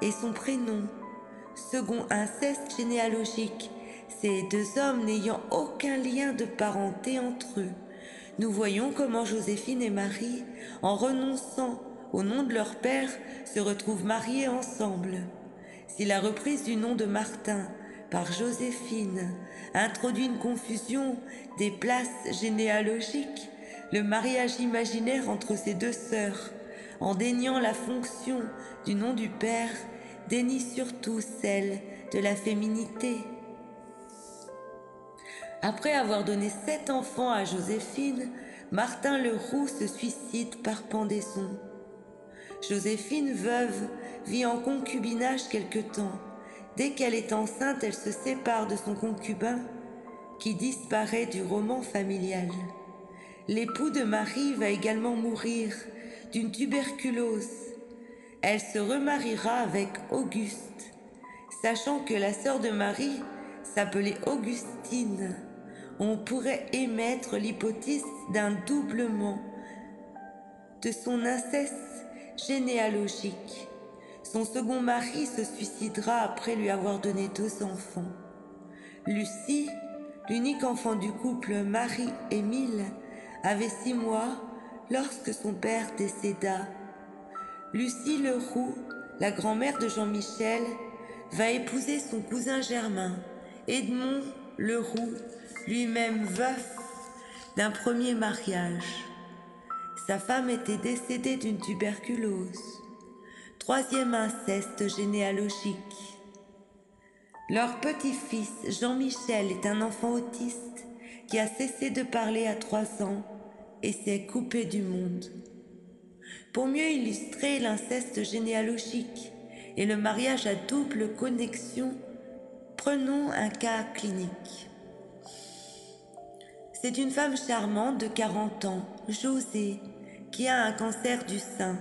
est son prénom. Second inceste généalogique, ces deux hommes n'ayant aucun lien de parenté entre eux. Nous voyons comment Joséphine et Marie, en renonçant au nom de leur père, se retrouvent mariés ensemble. Si la reprise du nom de Martin par Joséphine introduit une confusion des places généalogiques, le mariage imaginaire entre ces deux sœurs, en déniant la fonction du nom du père, dénie surtout celle de la féminité. Après avoir donné sept enfants à Joséphine, Martin Leroux se suicide par pendaison. Joséphine, veuve, vit en concubinage quelque temps. Dès qu'elle est enceinte, elle se sépare de son concubin, qui disparaît du roman familial. L'époux de Marie va également mourir d'une tuberculose. Elle se remariera avec Auguste, sachant que la sœur de Marie s'appelait Augustine. On pourrait émettre l'hypothèse d'un doublement de son inceste généalogique. Son second mari se suicidera après lui avoir donné deux enfants. Lucie, l'unique enfant du couple Marie-Émile, avait six mois lorsque son père décéda. Lucie Leroux, la grand-mère de Jean-Michel, va épouser son cousin Germain, Edmond Leroux, lui-même veuf d'un premier mariage. Sa femme était décédée d'une tuberculose. Troisième inceste généalogique. Leur petit-fils Jean-Michel est un enfant autiste qui a cessé de parler à trois ans et s'est coupé du monde. Pour mieux illustrer l'inceste généalogique et le mariage à double connexion, prenons un cas clinique. C'est une femme charmante de 40 ans, José, qui a un cancer du sein.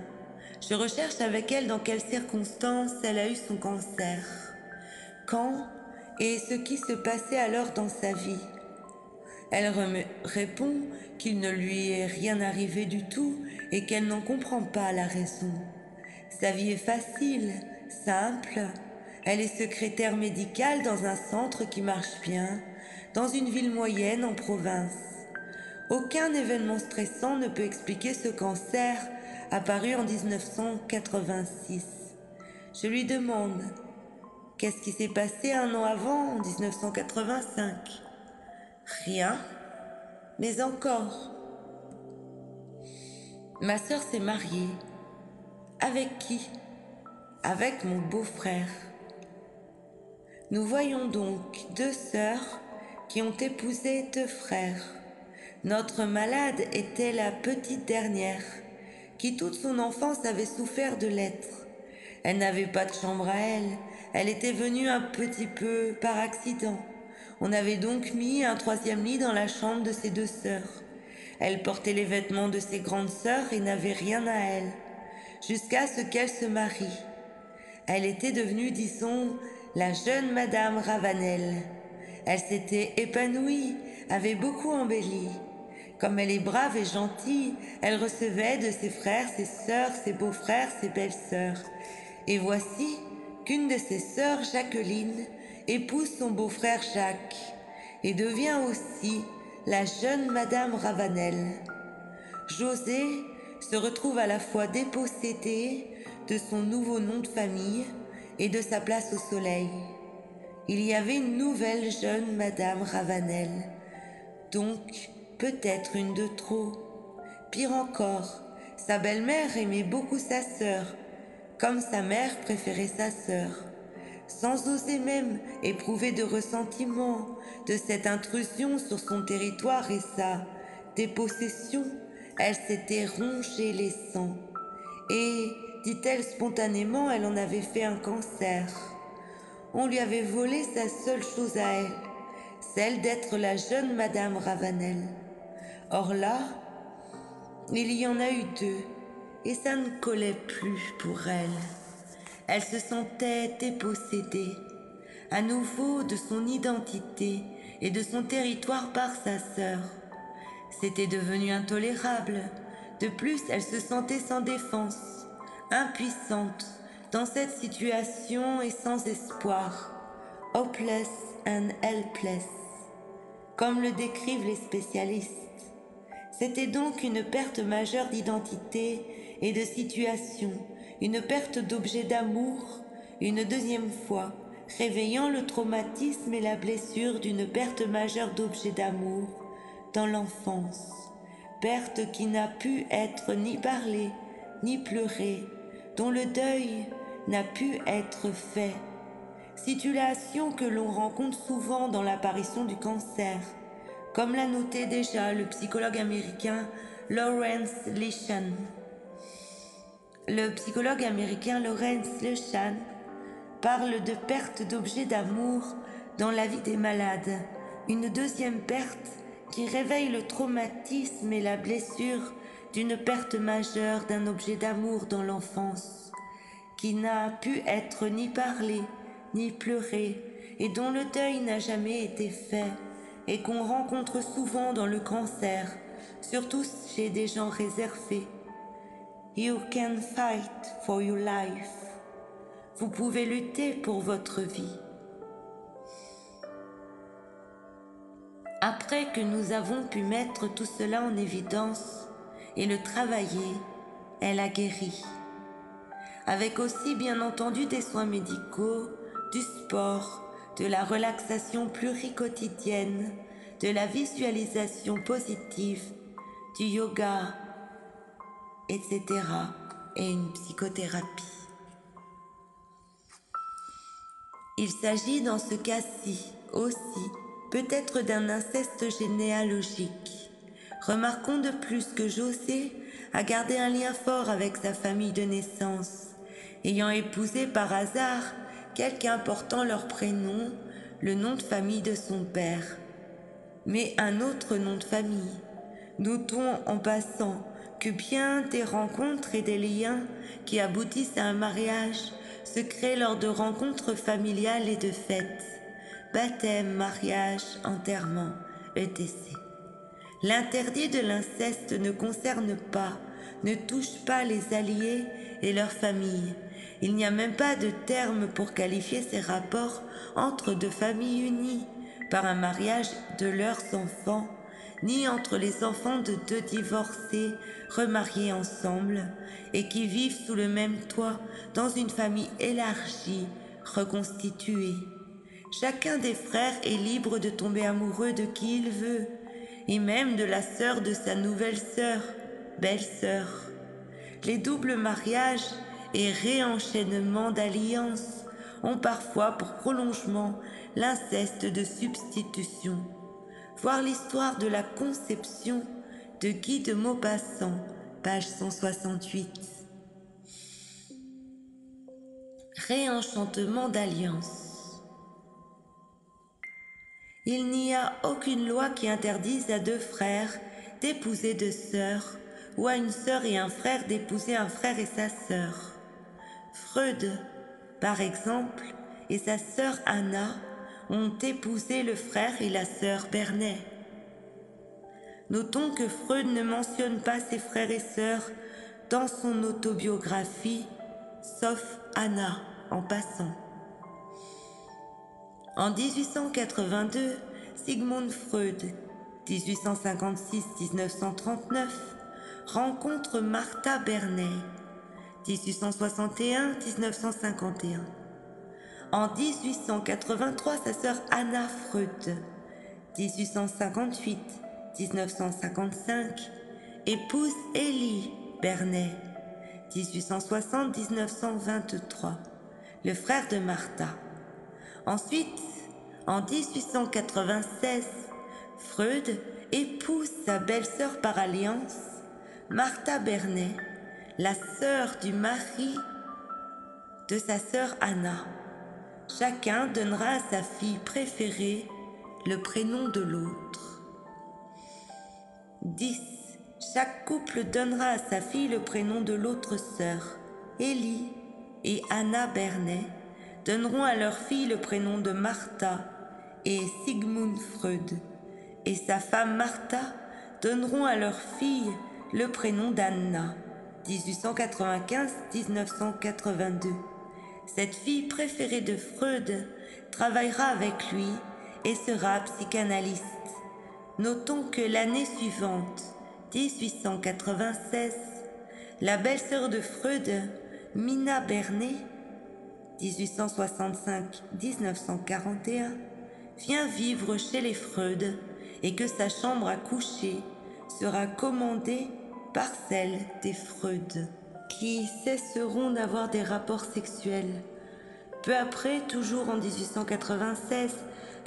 Je recherche avec elle dans quelles circonstances elle a eu son cancer, quand et ce qui se passait alors dans sa vie. Elle répond qu'il ne lui est rien arrivé du tout et qu'elle n'en comprend pas la raison. Sa vie est facile, simple. Elle est secrétaire médicale dans un centre qui marche bien, dans une ville moyenne en province. Aucun événement stressant ne peut expliquer ce cancer apparu en 1986. Je lui demande Qu'est-ce qui s'est passé un an avant, en 1985 Rien, mais encore. Ma sœur s'est mariée. Avec qui? Avec mon beau-frère. Nous voyons donc deux sœurs qui ont épousé deux frères. Notre malade était la petite dernière, qui toute son enfance avait souffert de l'être. Elle n'avait pas de chambre à elle, elle était venue un petit peu par accident. On avait donc mis un troisième lit dans la chambre de ses deux sœurs. Elle portait les vêtements de ses grandes sœurs et n'avait rien à elle, jusqu'à ce qu'elle se marie. Elle était devenue, disons, la jeune Madame Ravanel. Elle s'était épanouie, avait beaucoup embelli. Comme elle est brave et gentille, elle recevait de ses frères, ses sœurs, ses beaux-frères, ses belles-sœurs. Et voici qu'une de ses sœurs, Jacqueline, épouse son beau-frère Jacques et devient aussi la jeune Madame Ravanel. José se retrouve à la fois dépossédé de son nouveau nom de famille et de sa place au soleil. Il y avait une nouvelle jeune Madame Ravanel, donc peut-être une de trop. Pire encore, sa belle-mère aimait beaucoup sa sœur, comme sa mère préférait sa sœur, sans oser même éprouver de ressentiment de cette intrusion sur son territoire et sa dépossession. Elle s'était rongée les sangs et dit-elle spontanément, elle en avait fait un cancer. On lui avait volé sa seule chose à elle, celle d'être la jeune Madame Ravanel. Or là, il y en a eu deux, et ça ne collait plus pour elle. Elle se sentait dépossédée, à nouveau de son identité et de son territoire par sa sœur. C'était devenu intolérable. De plus, elle se sentait sans défense impuissante dans cette situation et sans espoir, hopeless and helpless, comme le décrivent les spécialistes. C'était donc une perte majeure d'identité et de situation, une perte d'objet d'amour, une deuxième fois, réveillant le traumatisme et la blessure d'une perte majeure d'objet d'amour dans l'enfance, perte qui n'a pu être ni parlée, ni pleurée, dont le deuil n'a pu être fait, situation que l'on rencontre souvent dans l'apparition du cancer, comme l'a noté déjà le psychologue américain Lawrence Lishan. Le psychologue américain Lawrence Lishan parle de perte d'objets d'amour dans la vie des malades, une deuxième perte qui réveille le traumatisme et la blessure d'une perte majeure d'un objet d'amour dans l'enfance, qui n'a pu être ni parlé, ni pleuré, et dont le deuil n'a jamais été fait, et qu'on rencontre souvent dans le cancer, surtout chez des gens réservés. You can fight for your life. Vous pouvez lutter pour votre vie. Après que nous avons pu mettre tout cela en évidence, et le travailler, elle a guéri. Avec aussi bien entendu des soins médicaux, du sport, de la relaxation pluricotidienne, de la visualisation positive, du yoga, etc. et une psychothérapie. Il s'agit dans ce cas-ci aussi peut-être d'un inceste généalogique Remarquons de plus que José a gardé un lien fort avec sa famille de naissance, ayant épousé par hasard quelqu'un portant leur prénom, le nom de famille de son père, mais un autre nom de famille. Notons en passant que bien des rencontres et des liens qui aboutissent à un mariage se créent lors de rencontres familiales et de fêtes, baptême, mariage, enterrement, etc. L'interdit de l'inceste ne concerne pas, ne touche pas les alliés et leurs familles. Il n'y a même pas de terme pour qualifier ces rapports entre deux familles unies par un mariage de leurs enfants, ni entre les enfants de deux divorcés remariés ensemble et qui vivent sous le même toit dans une famille élargie, reconstituée. Chacun des frères est libre de tomber amoureux de qui il veut, et même de la sœur de sa nouvelle sœur, belle-sœur. Les doubles mariages et réenchaînements d'alliances ont parfois pour prolongement l'inceste de substitution. Voir l'histoire de la conception de Guy de Maupassant, page 168. Réenchantement d'alliance. Il n'y a aucune loi qui interdise à deux frères d'épouser deux sœurs, ou à une sœur et un frère d'épouser un frère et sa sœur. Freud, par exemple, et sa sœur Anna ont épousé le frère et la sœur Bernet. Notons que Freud ne mentionne pas ses frères et sœurs dans son autobiographie, sauf Anna en passant. En 1882, Sigmund Freud, 1856-1939, rencontre Martha Bernet, 1861-1951. En 1883, sa sœur Anna Freud, 1858 1955, épouse Élie Bernet, 1860-1923, le frère de Martha. Ensuite, en 1896, Freud épouse sa belle-sœur par alliance, Martha Bernet, la sœur du mari de sa sœur Anna. Chacun donnera à sa fille préférée le prénom de l'autre. 10. Chaque couple donnera à sa fille le prénom de l'autre sœur. Ellie et Anna Bernet donneront à leur fille le prénom de Martha et Sigmund Freud. Et sa femme Martha donneront à leur fille le prénom d'Anna. 1895-1982. Cette fille préférée de Freud travaillera avec lui et sera psychanalyste. Notons que l'année suivante, 1896, la belle-sœur de Freud, Mina Bernet, 1865-1941, vient vivre chez les Freud et que sa chambre à coucher sera commandée par celle des Freud, qui cesseront d'avoir des rapports sexuels. Peu après, toujours en 1896,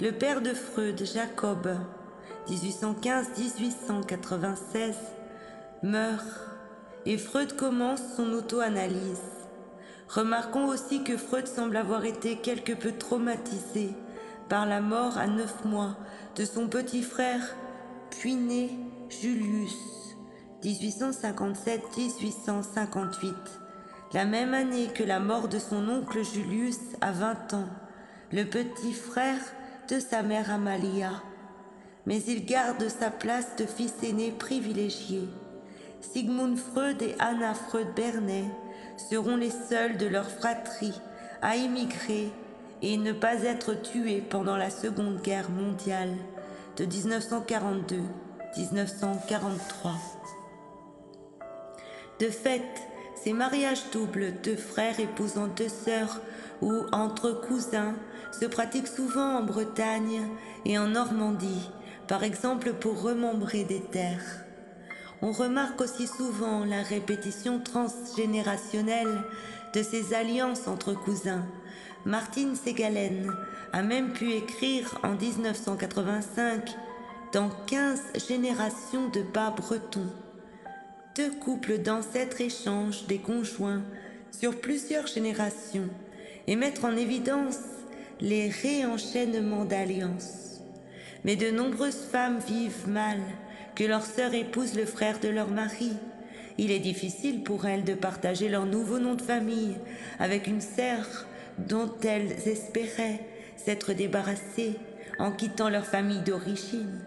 le père de Freud, Jacob, 1815-1896, meurt. Et Freud commence son auto-analyse. Remarquons aussi que Freud semble avoir été quelque peu traumatisé par la mort à neuf mois de son petit frère, puis né Julius, 1857-1858, la même année que la mort de son oncle Julius à 20 ans, le petit frère de sa mère Amalia mais il garde sa place de fils aîné privilégié. Sigmund Freud et Anna Freud-Bernet seront les seuls de leur fratrie à émigrer et ne pas être tués pendant la Seconde Guerre mondiale de 1942-1943. De fait, ces mariages doubles de frères épousant deux sœurs ou entre cousins se pratiquent souvent en Bretagne et en Normandie par exemple pour remembrer des terres. On remarque aussi souvent la répétition transgénérationnelle de ces alliances entre cousins. Martine Ségalen a même pu écrire en 1985 dans 15 générations de bas bretons. Deux couples d'ancêtres échangent des conjoints sur plusieurs générations et mettre en évidence les réenchaînements d'alliances mais de nombreuses femmes vivent mal que leur sœur épouse le frère de leur mari. Il est difficile pour elles de partager leur nouveau nom de famille avec une sœur dont elles espéraient s'être débarrassées en quittant leur famille d'origine.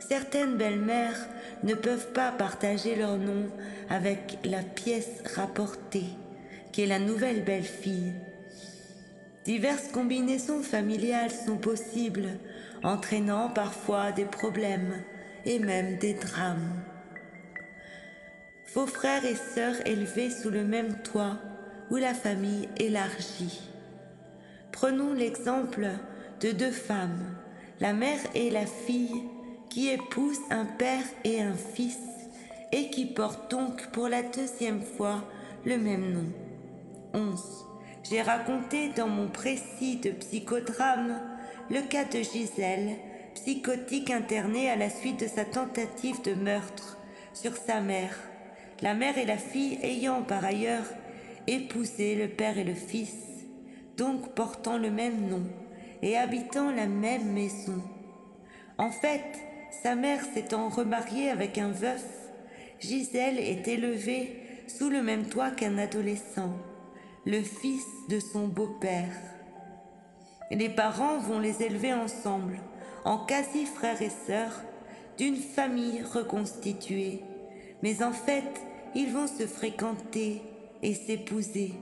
Certaines belles-mères ne peuvent pas partager leur nom avec la pièce rapportée, qui est la nouvelle belle-fille. Diverses combinaisons familiales sont possibles entraînant parfois des problèmes et même des drames. Vos frères et sœurs élevés sous le même toit ou la famille élargie. Prenons l'exemple de deux femmes, la mère et la fille, qui épousent un père et un fils et qui portent donc pour la deuxième fois le même nom. 11. J'ai raconté dans mon précis de psychodrame le cas de Gisèle, psychotique interné à la suite de sa tentative de meurtre sur sa mère, la mère et la fille ayant par ailleurs épousé le père et le fils, donc portant le même nom et habitant la même maison. En fait, sa mère s'étant remariée avec un veuf, Gisèle est élevée sous le même toit qu'un adolescent, le fils de son beau-père. Les parents vont les élever ensemble, en quasi frères et sœurs, d'une famille reconstituée. Mais en fait, ils vont se fréquenter et s'épouser.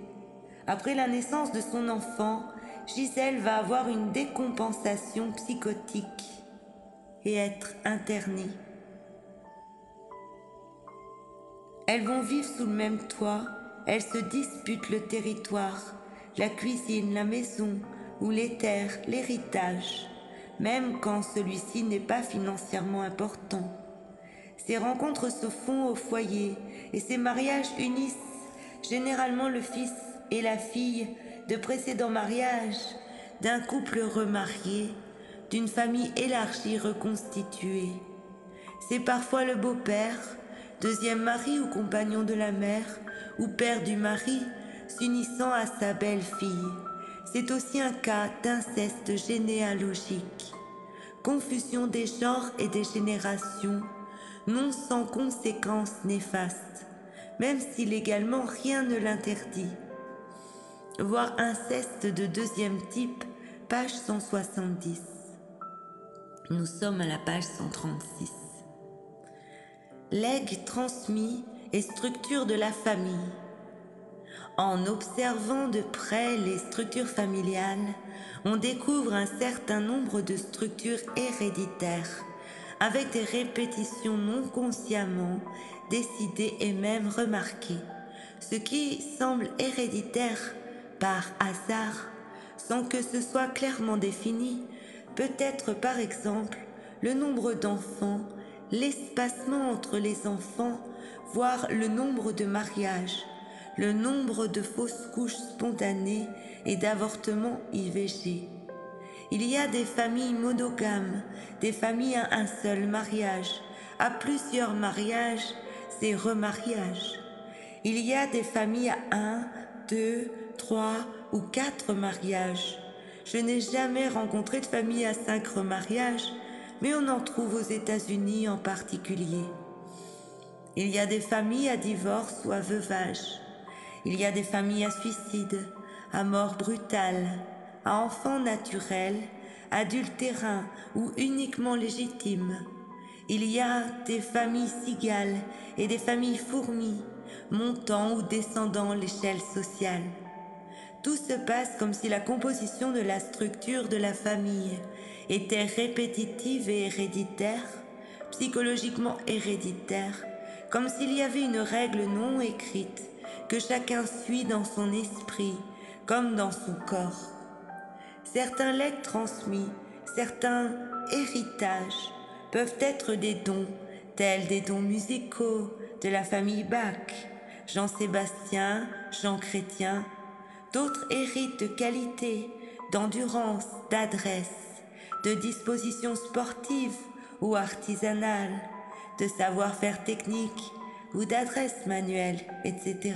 Après la naissance de son enfant, Gisèle va avoir une décompensation psychotique et être internée. Elles vont vivre sous le même toit, elles se disputent le territoire, la cuisine, la maison, ou les terres, l'héritage, même quand celui-ci n'est pas financièrement important. Ces rencontres se font au foyer et ces mariages unissent généralement le fils et la fille de précédents mariages, d'un couple remarié, d'une famille élargie reconstituée. C'est parfois le beau-père, deuxième mari ou compagnon de la mère, ou père du mari, s'unissant à sa belle-fille. C'est aussi un cas d'inceste généalogique. Confusion des genres et des générations, non sans conséquences néfastes, même si légalement rien ne l'interdit. Voir inceste de deuxième type, page 170. Nous sommes à la page 136. Legs transmis et structure de la famille. En observant de près les structures familiales, on découvre un certain nombre de structures héréditaires, avec des répétitions non consciemment décidées et même remarquées. Ce qui semble héréditaire par hasard, sans que ce soit clairement défini, peut être par exemple le nombre d'enfants, l'espacement entre les enfants, voire le nombre de mariages, le nombre de fausses couches spontanées et d'avortements IVG. Il y a des familles monogames, des familles à un seul mariage, à plusieurs mariages, c'est remariage. Il y a des familles à un, deux, trois ou quatre mariages. Je n'ai jamais rencontré de famille à cinq remariages, mais on en trouve aux États-Unis en particulier. Il y a des familles à divorce ou à veuvage. Il y a des familles à suicide, à mort brutale, à enfants naturels, adultérins ou uniquement légitimes. Il y a des familles cigales et des familles fourmis, montant ou descendant l'échelle sociale. Tout se passe comme si la composition de la structure de la famille était répétitive et héréditaire, psychologiquement héréditaire, comme s'il y avait une règle non écrite que chacun suit dans son esprit comme dans son corps. Certains legs transmis, certains héritages peuvent être des dons, tels des dons musicaux de la famille Bach, Jean-Sébastien, Jean Chrétien. D'autres héritent de qualité, d'endurance, d'adresse, de disposition sportive ou artisanale, de savoir-faire technique ou d'adresse manuelle, etc.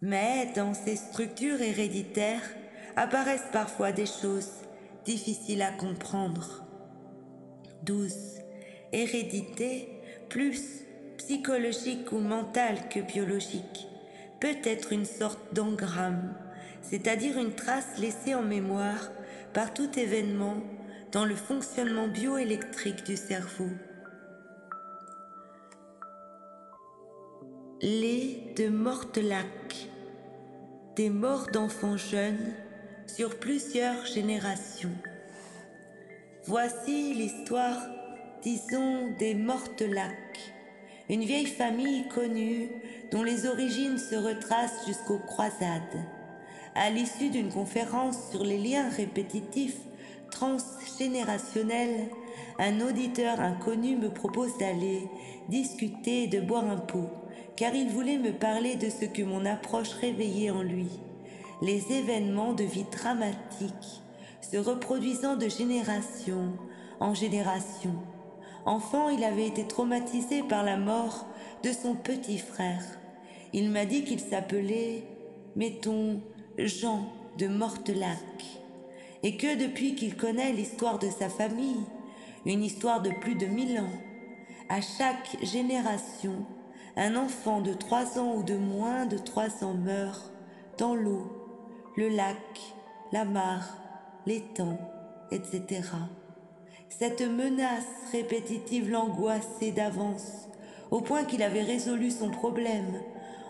Mais dans ces structures héréditaires apparaissent parfois des choses difficiles à comprendre. 12. Hérédité plus psychologique ou mentale que biologique peut être une sorte d'engramme, c'est-à-dire une trace laissée en mémoire par tout événement dans le fonctionnement bioélectrique du cerveau. Les de Mortelac, des morts d'enfants jeunes sur plusieurs générations. Voici l'histoire, disons, des Mortelac, une vieille famille connue dont les origines se retracent jusqu'aux croisades. À l'issue d'une conférence sur les liens répétitifs transgénérationnels, un auditeur inconnu me propose d'aller discuter et de boire un pot car il voulait me parler de ce que mon approche réveillait en lui, les événements de vie dramatiques se reproduisant de génération en génération. Enfant, il avait été traumatisé par la mort de son petit frère. Il m'a dit qu'il s'appelait, mettons, Jean de Mortelac, et que depuis qu'il connaît l'histoire de sa famille, une histoire de plus de mille ans, à chaque génération, un enfant de trois ans ou de moins de trois ans meurt dans l'eau, le lac, la mare, l'étang, etc. Cette menace répétitive l'angoissait d'avance, au point qu'il avait résolu son problème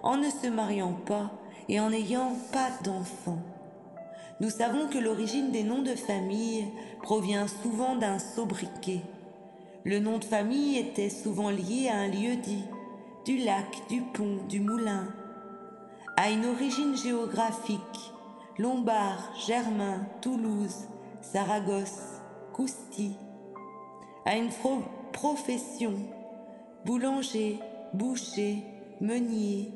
en ne se mariant pas et en n'ayant pas d'enfants. Nous savons que l'origine des noms de famille provient souvent d'un sobriquet. Le nom de famille était souvent lié à un lieu dit, du lac, du pont, du moulin, à une origine géographique, Lombard, Germain, Toulouse, Saragosse, Cousty, à une profession, boulanger, boucher, meunier,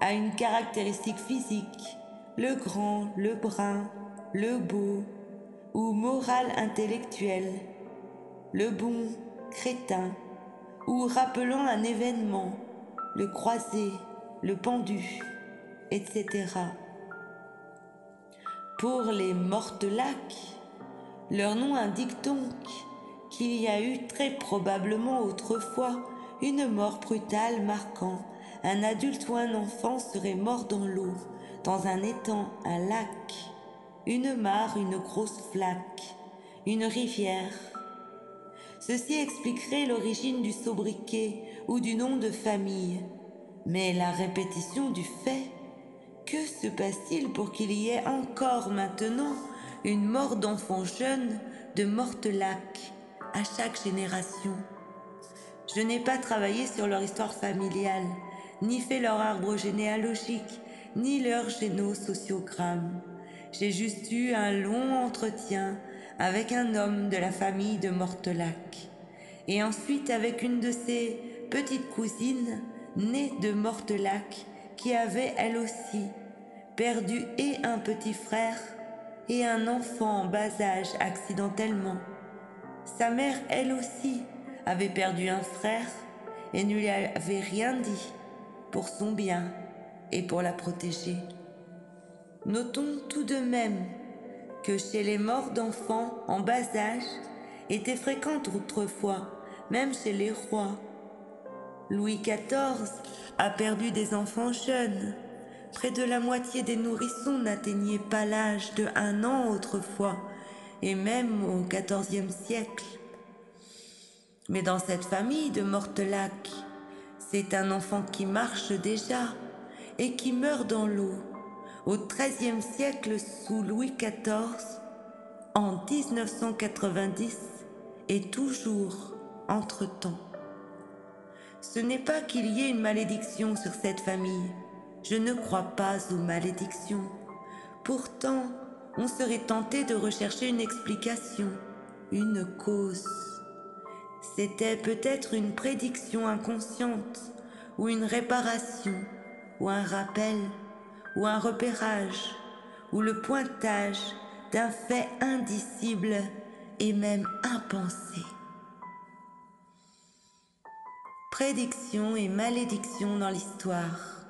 à une caractéristique physique, le grand, le brun, le beau, ou morale intellectuelle, le bon, crétin, ou rappelant un événement, le croisé, le pendu, etc. Pour les mortelacs, leur nom indique donc qu'il y a eu très probablement autrefois une mort brutale marquant un adulte ou un enfant serait mort dans l'eau, dans un étang, un lac, une mare, une grosse flaque, une rivière. Ceci expliquerait l'origine du sobriquet ou du nom de famille. Mais la répétition du fait que se passe-t-il pour qu'il y ait encore maintenant une mort d'enfant jeune de Mortelac à chaque génération? Je n'ai pas travaillé sur leur histoire familiale, ni fait leur arbre généalogique, ni leur génosociogramme. J'ai juste eu un long entretien avec un homme de la famille de Mortelac, et ensuite avec une de ses petites cousines nées de Mortelac qui avait elle aussi perdu et un petit frère et un enfant en bas âge accidentellement. Sa mère, elle aussi, avait perdu un frère et ne lui avait rien dit pour son bien et pour la protéger. Notons tout de même que chez les morts d'enfants en bas âge était fréquente autrefois, même chez les rois. Louis XIV a perdu des enfants jeunes Près de la moitié des nourrissons n'atteignaient pas l'âge de un an autrefois, et même au XIVe siècle. Mais dans cette famille de Mortelac, c'est un enfant qui marche déjà et qui meurt dans l'eau au XIIIe siècle sous Louis XIV, en 1990 et toujours entre-temps. Ce n'est pas qu'il y ait une malédiction sur cette famille, je ne crois pas aux malédictions. Pourtant, on serait tenté de rechercher une explication, une cause. C'était peut-être une prédiction inconsciente, ou une réparation, ou un rappel, ou un repérage, ou le pointage d'un fait indicible et même impensé. Prédiction et malédiction dans l'histoire.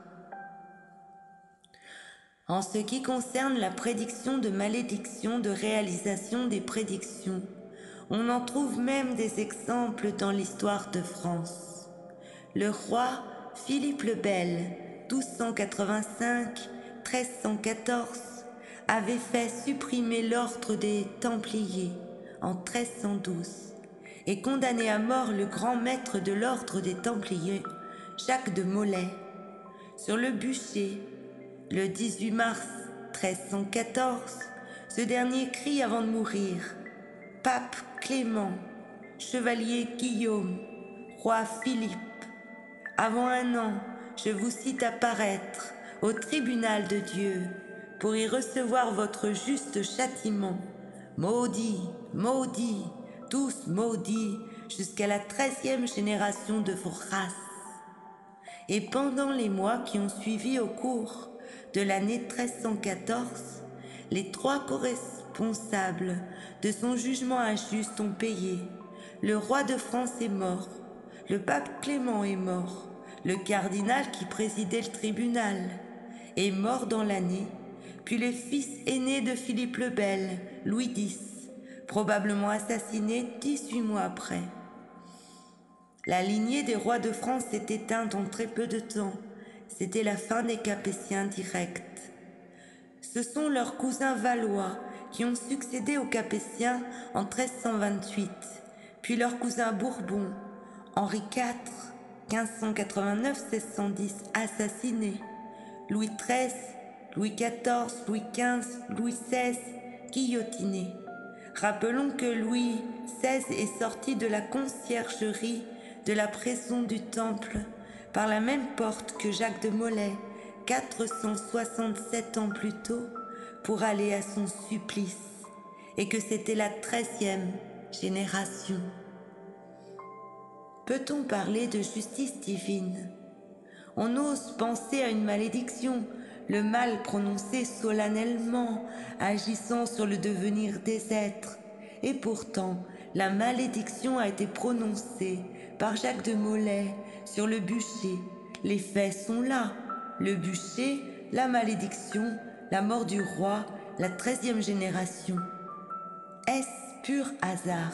En ce qui concerne la prédiction de malédiction de réalisation des prédictions, on en trouve même des exemples dans l'histoire de France. Le roi Philippe le Bel, 1285-1314, avait fait supprimer l'ordre des Templiers en 1312 et condamné à mort le grand maître de l'ordre des Templiers, Jacques de Molay. Sur le bûcher, le 18 mars 1314, ce dernier crie avant de mourir Pape Clément, Chevalier Guillaume, Roi Philippe, avant un an, je vous cite à paraître au tribunal de Dieu pour y recevoir votre juste châtiment. Maudit, maudit, tous maudits jusqu'à la treizième génération de vos races. Et pendant les mois qui ont suivi au cours de l'année 1314, les trois irresponsable de son jugement injuste ont payé. Le roi de France est mort, le pape Clément est mort, le cardinal qui présidait le tribunal est mort dans l'année, puis le fils aîné de Philippe le Bel, Louis X, probablement assassiné 18 mois après. La lignée des rois de France s'est éteinte en très peu de temps. C'était la fin des Capétiens directs. Ce sont leurs cousins valois qui ont succédé aux Capétiens en 1328, puis leurs cousins Bourbon, Henri IV, 1589-1610, assassinés, Louis XIII, Louis XIV, Louis XV, Louis XVI, guillotinés. Rappelons que Louis XVI est sorti de la conciergerie de la prison du Temple par la même porte que Jacques de Molay, 467 ans plus tôt, pour aller à son supplice, et que c'était la treizième génération. Peut-on parler de justice divine? On ose penser à une malédiction, le mal prononcé solennellement, agissant sur le devenir des êtres, et pourtant la malédiction a été prononcée par Jacques de Molay sur le bûcher. Les faits sont là. Le bûcher, la malédiction, la mort du roi, la treizième génération. Est-ce pur hasard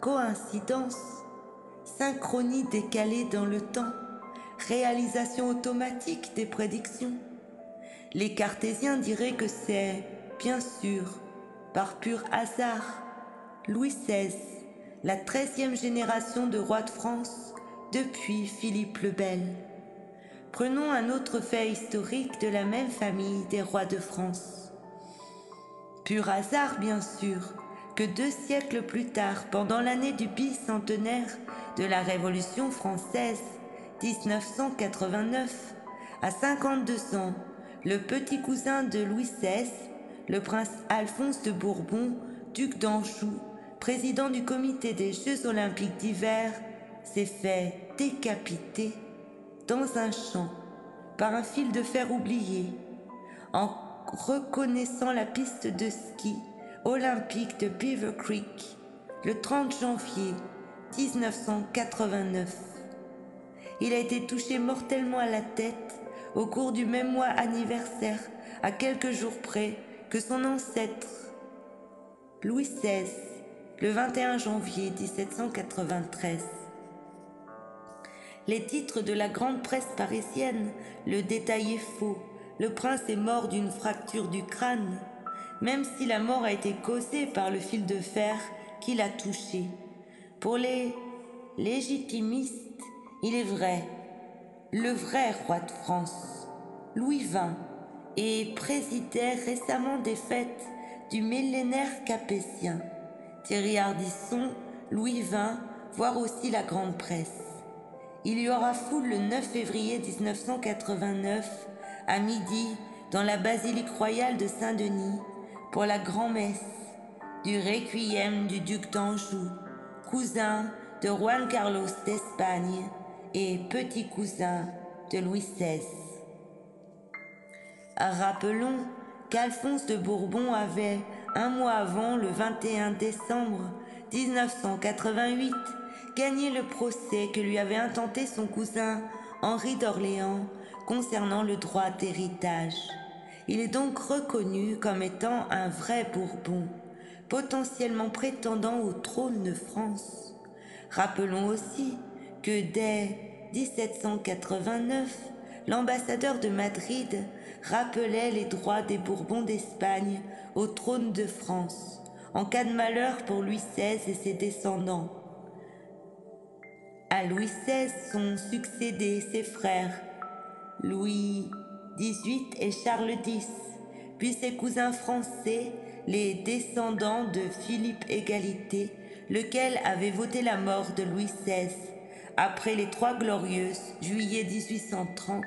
Coïncidence Synchronie décalée dans le temps Réalisation automatique des prédictions? Les cartésiens diraient que c'est, bien sûr, par pur hasard. Louis XVI la treizième génération de rois de France depuis Philippe le Bel. Prenons un autre fait historique de la même famille des rois de France. Pur hasard, bien sûr, que deux siècles plus tard, pendant l'année du bicentenaire de la Révolution française, 1989, à 52 ans, le petit cousin de Louis XVI, le prince Alphonse de Bourbon, duc d'Anjou, président du comité des Jeux olympiques d'hiver, s'est fait décapiter dans un champ par un fil de fer oublié en reconnaissant la piste de ski olympique de Beaver Creek le 30 janvier 1989. Il a été touché mortellement à la tête au cours du même mois anniversaire, à quelques jours près, que son ancêtre, Louis XVI, le 21 janvier 1793. Les titres de la grande presse parisienne, le détail est faux, le prince est mort d'une fracture du crâne, même si la mort a été causée par le fil de fer qui l'a touché. Pour les légitimistes, il est vrai, le vrai roi de France, Louis XX, et présidait récemment des fêtes du millénaire capétien. Thierry Ardisson, Louis XX, voire aussi la grande presse. Il y aura foule le 9 février 1989 à midi dans la basilique royale de Saint-Denis pour la grand-messe du requiem du duc d'Anjou, cousin de Juan Carlos d'Espagne et petit cousin de Louis XVI. Rappelons qu'Alphonse de Bourbon avait un mois avant, le 21 décembre 1988, gagné le procès que lui avait intenté son cousin Henri d'Orléans concernant le droit d'héritage. Il est donc reconnu comme étant un vrai Bourbon, potentiellement prétendant au trône de France. Rappelons aussi que dès 1789, l'ambassadeur de Madrid rappelait les droits des Bourbons d'Espagne au trône de France, en cas de malheur pour Louis XVI et ses descendants. À Louis XVI sont succédés ses frères, Louis XVIII et Charles X, puis ses cousins français, les descendants de Philippe Égalité, lequel avait voté la mort de Louis XVI après les Trois Glorieuses, juillet 1830,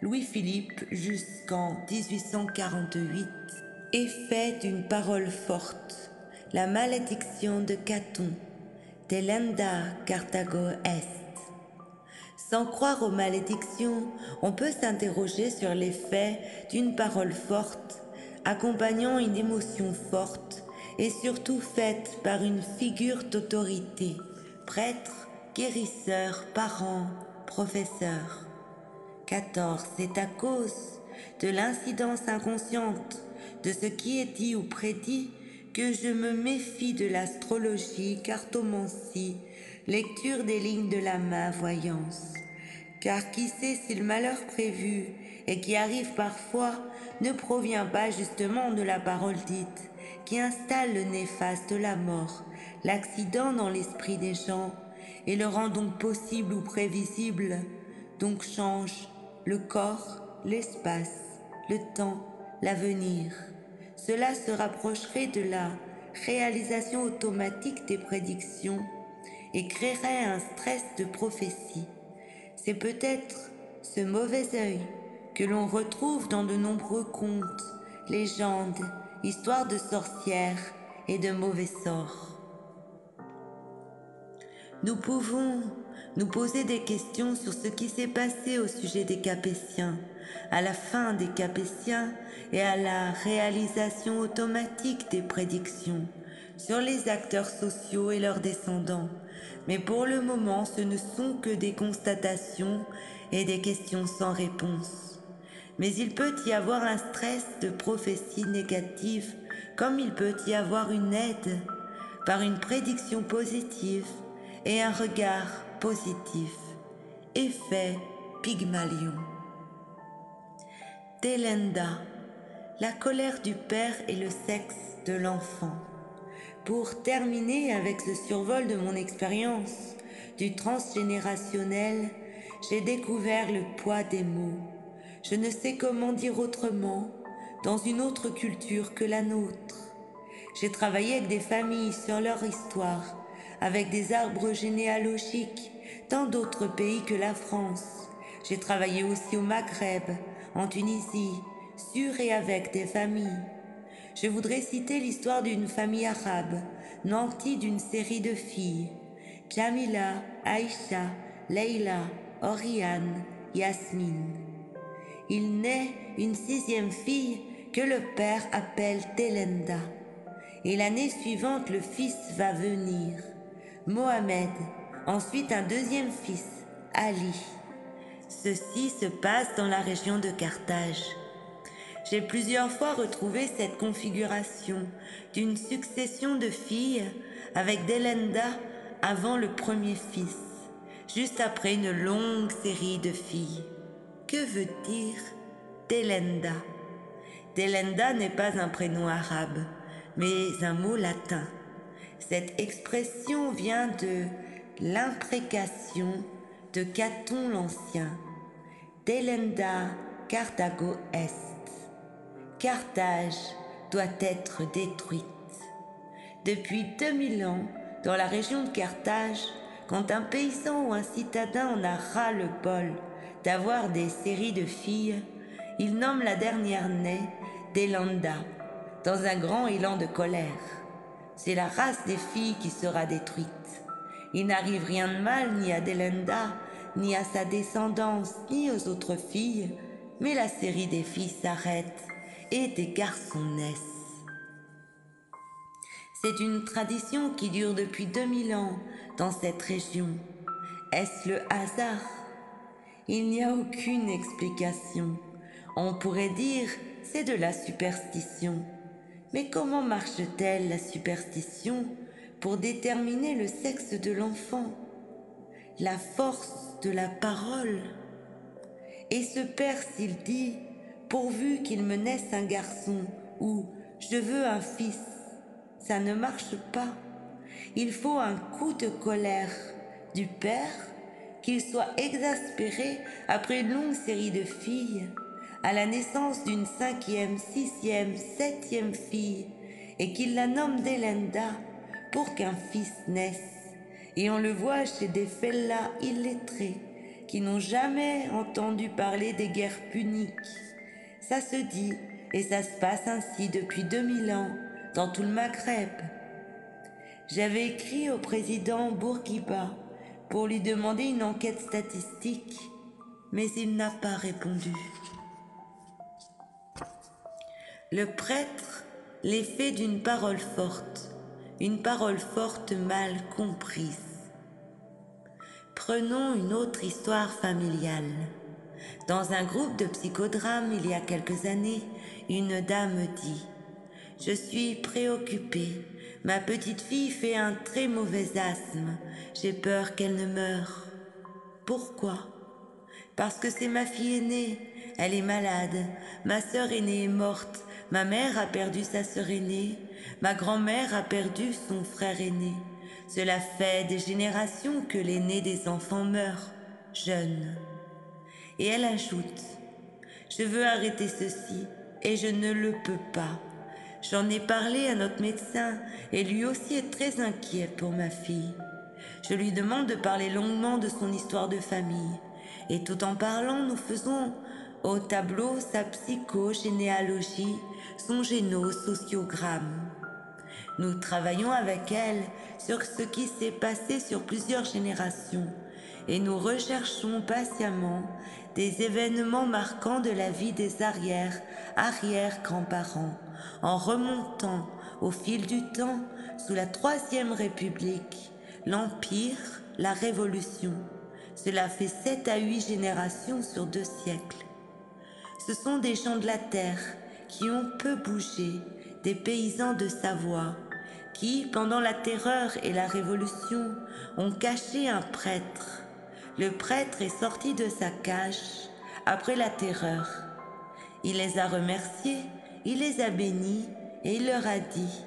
Louis-Philippe jusqu'en 1848. Effet d'une parole forte, la malédiction de Caton, Telenda Carthago Est. Sans croire aux malédictions, on peut s'interroger sur l'effet d'une parole forte accompagnant une émotion forte et surtout faite par une figure d'autorité, prêtre, guérisseur, parent, professeur. 14. C'est à cause de l'incidence inconsciente de ce qui est dit ou prédit que je me méfie de l'astrologie, cartomancie, lecture des lignes de la main, voyance. Car qui sait si le malheur prévu et qui arrive parfois ne provient pas justement de la parole dite, qui installe le néfaste la mort, l'accident dans l'esprit des gens, et le rend donc possible ou prévisible, donc change le corps, l'espace, le temps, l'avenir. Cela se rapprocherait de la réalisation automatique des prédictions et créerait un stress de prophétie. C'est peut-être ce mauvais œil que l'on retrouve dans de nombreux contes, légendes, histoires de sorcières et de mauvais sorts. Nous pouvons nous poser des questions sur ce qui s'est passé au sujet des Capétiens, à la fin des Capétiens et à la réalisation automatique des prédictions, sur les acteurs sociaux et leurs descendants. Mais pour le moment, ce ne sont que des constatations et des questions sans réponse. Mais il peut y avoir un stress de prophétie négative, comme il peut y avoir une aide par une prédiction positive et un regard positif. Effet Pygmalion. Telenda, la colère du père et le sexe de l'enfant. Pour terminer avec ce survol de mon expérience du transgénérationnel, j'ai découvert le poids des mots. Je ne sais comment dire autrement dans une autre culture que la nôtre. J'ai travaillé avec des familles sur leur histoire, avec des arbres généalogiques dans d'autres pays que la France. J'ai travaillé aussi au Maghreb, en Tunisie, sur et avec des familles. Je voudrais citer l'histoire d'une famille arabe, nantie d'une série de filles. Jamila, Aïcha, Leila, Oriane, Yasmine. Il naît une sixième fille que le père appelle Telenda. Et l'année suivante, le fils va venir. Mohamed, ensuite un deuxième fils, Ali. Ceci se passe dans la région de Carthage. J'ai plusieurs fois retrouvé cette configuration d'une succession de filles avec Delenda avant le premier fils, juste après une longue série de filles. Que veut dire Delenda? Delenda n'est pas un prénom arabe, mais un mot latin. Cette expression vient de l'imprécation de Caton l'Ancien, Delenda Carthago est. Carthage doit être détruite. Depuis 2000 ans, dans la région de Carthage, quand un paysan ou un citadin en a ras le bol d'avoir des séries de filles, il nomme la dernière née Delenda, dans un grand élan de colère. C'est la race des filles qui sera détruite. Il n'arrive rien de mal ni à Delenda, ni à sa descendance, ni aux autres filles, mais la série des filles s'arrête et des garçons naissent. C'est une tradition qui dure depuis 2000 ans dans cette région. Est-ce le hasard? Il n'y a aucune explication. On pourrait dire c'est de la superstition. Mais comment marche-t-elle la superstition pour déterminer le sexe de l'enfant, la force de la parole? Et ce père, s'il dit, pourvu qu'il me naisse un garçon ou je veux un fils, ça ne marche pas. Il faut un coup de colère du père, qu'il soit exaspéré après une longue série de filles, à la naissance d'une cinquième, sixième, septième fille, et qu'il la nomme Delenda, pour qu'un fils naisse. Et on le voit chez des fellahs illettrés qui n'ont jamais entendu parler des guerres puniques. Ça se dit et ça se passe ainsi depuis 2000 ans dans tout le Maghreb. J'avais écrit au président Bourguiba pour lui demander une enquête statistique, mais il n'a pas répondu. Le prêtre, l'effet d'une parole forte, une parole forte mal comprise. Prenons une autre histoire familiale. Dans un groupe de psychodrames il y a quelques années, une dame dit ⁇ Je suis préoccupée, ma petite fille fait un très mauvais asthme, j'ai peur qu'elle ne meure. Pourquoi? Parce que c'est ma fille aînée, elle est malade, ma sœur aînée est morte, ma mère a perdu sa sœur aînée, ma grand-mère a perdu son frère aîné. Cela fait des générations que l'aîné des enfants meurt, jeune. Et elle ajoute, je veux arrêter ceci et je ne le peux pas. J'en ai parlé à notre médecin et lui aussi est très inquiet pour ma fille. Je lui demande de parler longuement de son histoire de famille. Et tout en parlant, nous faisons au tableau sa psychogénéalogie, son génosociogramme. Nous travaillons avec elle sur ce qui s'est passé sur plusieurs générations et nous recherchons patiemment des événements marquants de la vie des arrières, arrière-grands-parents, en remontant au fil du temps sous la Troisième République, l'Empire, la Révolution. Cela fait sept à huit générations sur deux siècles. Ce sont des gens de la terre qui ont peu bougé, des paysans de Savoie, qui, pendant la terreur et la révolution, ont caché un prêtre le prêtre est sorti de sa cage après la terreur. Il les a remerciés, il les a bénis et il leur a dit,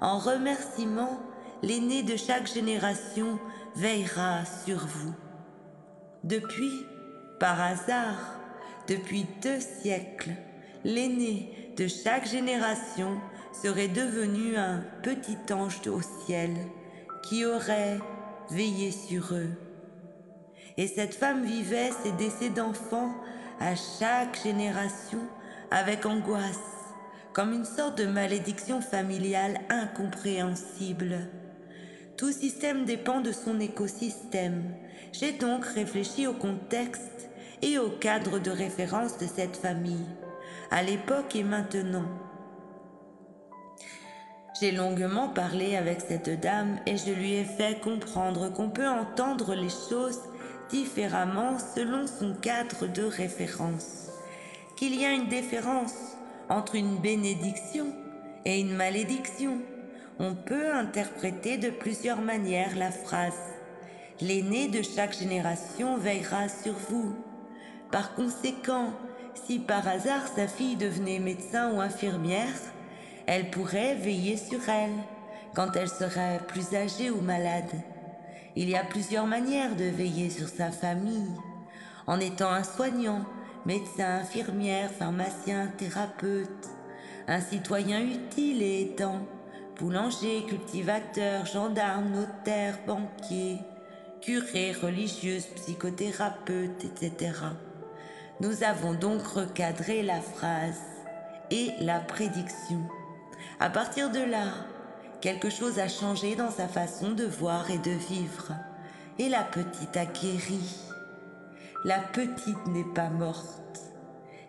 en remerciement, l'aîné de chaque génération veillera sur vous. Depuis, par hasard, depuis deux siècles, l'aîné de chaque génération serait devenu un petit ange au ciel qui aurait veillé sur eux. Et cette femme vivait ses décès d'enfants à chaque génération avec angoisse, comme une sorte de malédiction familiale incompréhensible. Tout système dépend de son écosystème. J'ai donc réfléchi au contexte et au cadre de référence de cette famille, à l'époque et maintenant. J'ai longuement parlé avec cette dame et je lui ai fait comprendre qu'on peut entendre les choses différemment selon son cadre de référence, qu'il y a une différence entre une bénédiction et une malédiction. On peut interpréter de plusieurs manières la phrase L'aîné de chaque génération veillera sur vous. Par conséquent, si par hasard sa fille devenait médecin ou infirmière, elle pourrait veiller sur elle quand elle serait plus âgée ou malade. Il y a plusieurs manières de veiller sur sa famille, en étant un soignant, médecin, infirmière, pharmacien, thérapeute, un citoyen utile et étant boulanger, cultivateur, gendarme, notaire, banquier, curé, religieuse, psychothérapeute, etc. Nous avons donc recadré la phrase et la prédiction. À partir de là, Quelque chose a changé dans sa façon de voir et de vivre. Et la petite a guéri. La petite n'est pas morte.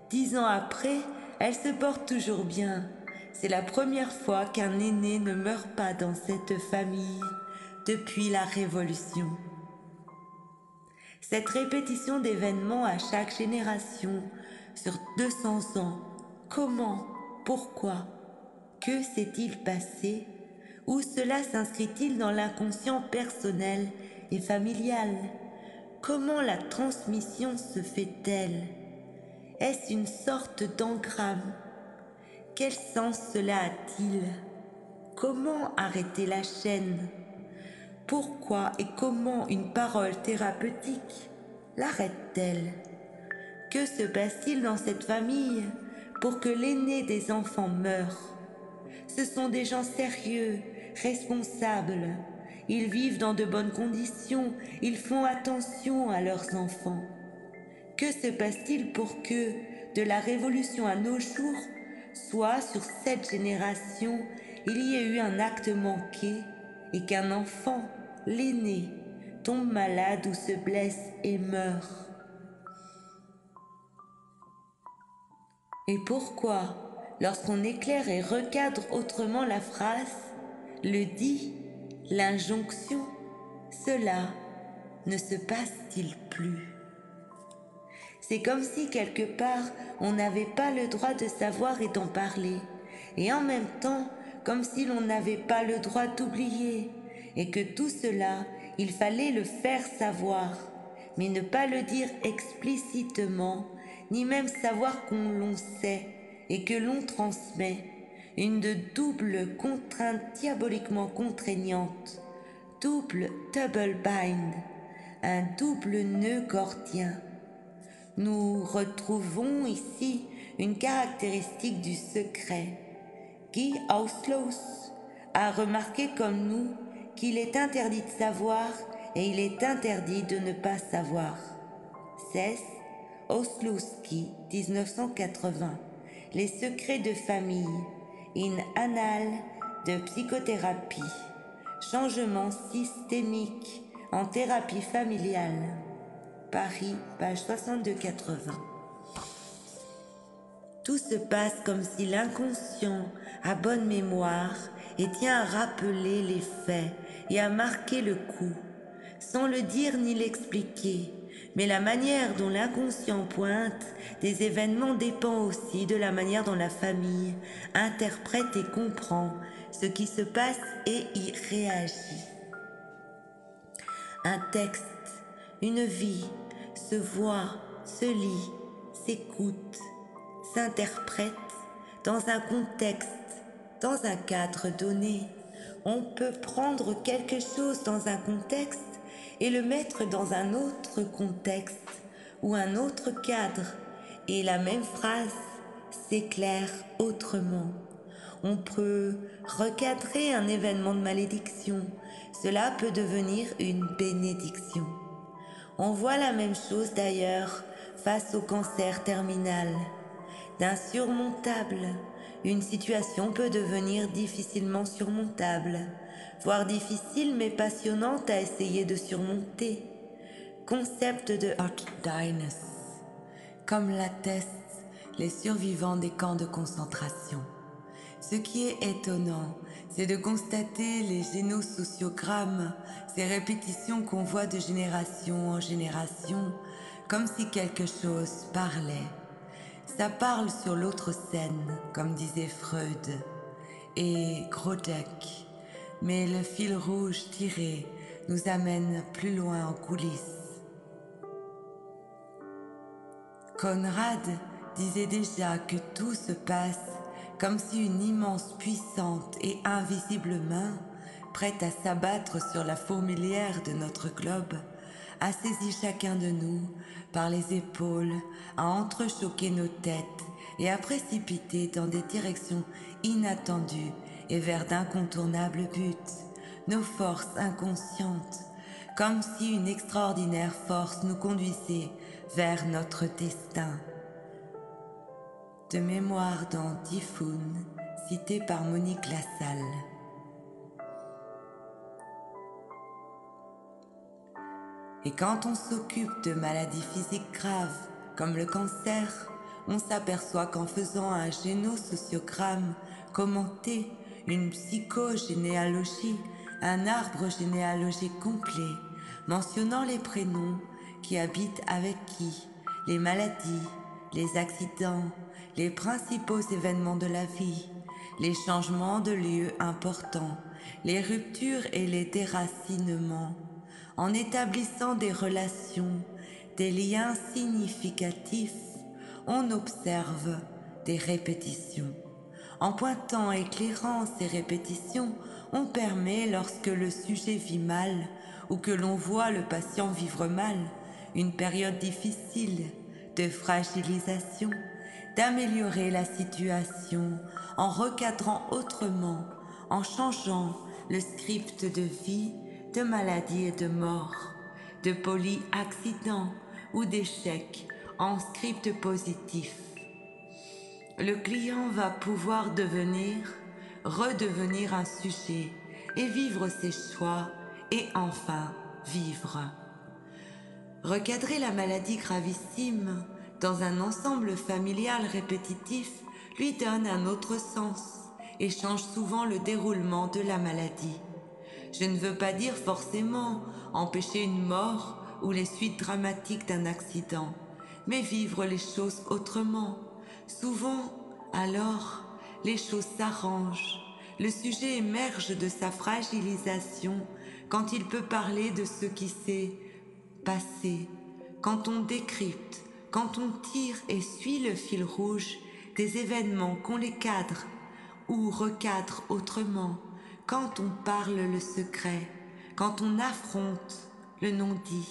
Dix ans après, elle se porte toujours bien. C'est la première fois qu'un aîné ne meurt pas dans cette famille depuis la Révolution. Cette répétition d'événements à chaque génération sur 200 ans, comment, pourquoi, que s'est-il passé où cela s'inscrit-il dans l'inconscient personnel et familial Comment la transmission se fait-elle Est-ce une sorte d'engramme Quel sens cela a-t-il Comment arrêter la chaîne Pourquoi et comment une parole thérapeutique l'arrête-t-elle? Que se passe-t-il dans cette famille pour que l'aîné des enfants meure? Ce sont des gens sérieux, responsables. Ils vivent dans de bonnes conditions, ils font attention à leurs enfants. Que se passe-t-il pour que, de la Révolution à nos jours, soit sur cette génération, il y ait eu un acte manqué? Et qu'un enfant, l'aîné, tombe malade ou se blesse et meurt. Et pourquoi lorsqu'on éclaire et recadre autrement la phrase, le dit, l'injonction, cela ne se passe-t-il plus? C'est comme si quelque part on n'avait pas le droit de savoir et d'en parler, et en même temps comme si l'on n'avait pas le droit d'oublier, et que tout cela, il fallait le faire savoir, mais ne pas le dire explicitement, ni même savoir qu'on l'on sait et que l'on transmet, une de double contrainte diaboliquement contraignante, double double bind, un double nœud gordien. Nous retrouvons ici une caractéristique du secret. Guy Auslaus a remarqué comme nous qu'il est interdit de savoir et il est interdit de ne pas savoir. Cesse Oslowski, 1980. Les secrets de famille. In Annales de psychothérapie. Changement systémique en thérapie familiale. Paris, page 62-80. Tout se passe comme si l'inconscient a bonne mémoire et tient à rappeler les faits et à marquer le coup, sans le dire ni l'expliquer. Mais la manière dont l'inconscient pointe des événements dépend aussi de la manière dont la famille interprète et comprend ce qui se passe et y réagit. Un texte, une vie, se voit, se lit, s'écoute, s'interprète dans un contexte, dans un cadre donné. On peut prendre quelque chose dans un contexte et le mettre dans un autre contexte ou un autre cadre et la même phrase s'éclaire autrement. On peut recadrer un événement de malédiction. Cela peut devenir une bénédiction. On voit la même chose d'ailleurs face au cancer terminal. D'insurmontable, une situation peut devenir difficilement surmontable voire difficile mais passionnante à essayer de surmonter. Concept de Dyness, comme l'attestent les survivants des camps de concentration. Ce qui est étonnant, c'est de constater les génosociogrammes, ces répétitions qu'on voit de génération en génération, comme si quelque chose parlait. Ça parle sur l'autre scène, comme disait Freud. Et Grodek, mais le fil rouge tiré nous amène plus loin en coulisses. Conrad disait déjà que tout se passe comme si une immense, puissante et invisible main, prête à s'abattre sur la fourmilière de notre globe, a saisi chacun de nous par les épaules, a entrechoqué nos têtes et a précipité dans des directions inattendues et vers d'incontournables buts, nos forces inconscientes, comme si une extraordinaire force nous conduisait vers notre destin. De mémoire dans Typhoon, cité par Monique Lassalle. Et quand on s'occupe de maladies physiques graves, comme le cancer, on s'aperçoit qu'en faisant un génosociogramme commenté une psychogénéalogie, un arbre généalogique complet mentionnant les prénoms qui habitent avec qui, les maladies, les accidents, les principaux événements de la vie, les changements de lieux importants, les ruptures et les déracinements, en établissant des relations, des liens significatifs, on observe des répétitions. En pointant et éclairant ces répétitions, on permet, lorsque le sujet vit mal ou que l'on voit le patient vivre mal, une période difficile de fragilisation, d'améliorer la situation en recadrant autrement, en changeant le script de vie, de maladie et de mort, de polyaccident ou d'échec en script positif le client va pouvoir devenir, redevenir un sujet et vivre ses choix et enfin vivre. Recadrer la maladie gravissime dans un ensemble familial répétitif lui donne un autre sens et change souvent le déroulement de la maladie. Je ne veux pas dire forcément empêcher une mort ou les suites dramatiques d'un accident, mais vivre les choses autrement. Souvent, alors, les choses s'arrangent. Le sujet émerge de sa fragilisation quand il peut parler de ce qui s'est passé, quand on décrypte, quand on tire et suit le fil rouge des événements qu'on les cadre ou recadre autrement, quand on parle le secret, quand on affronte le non-dit.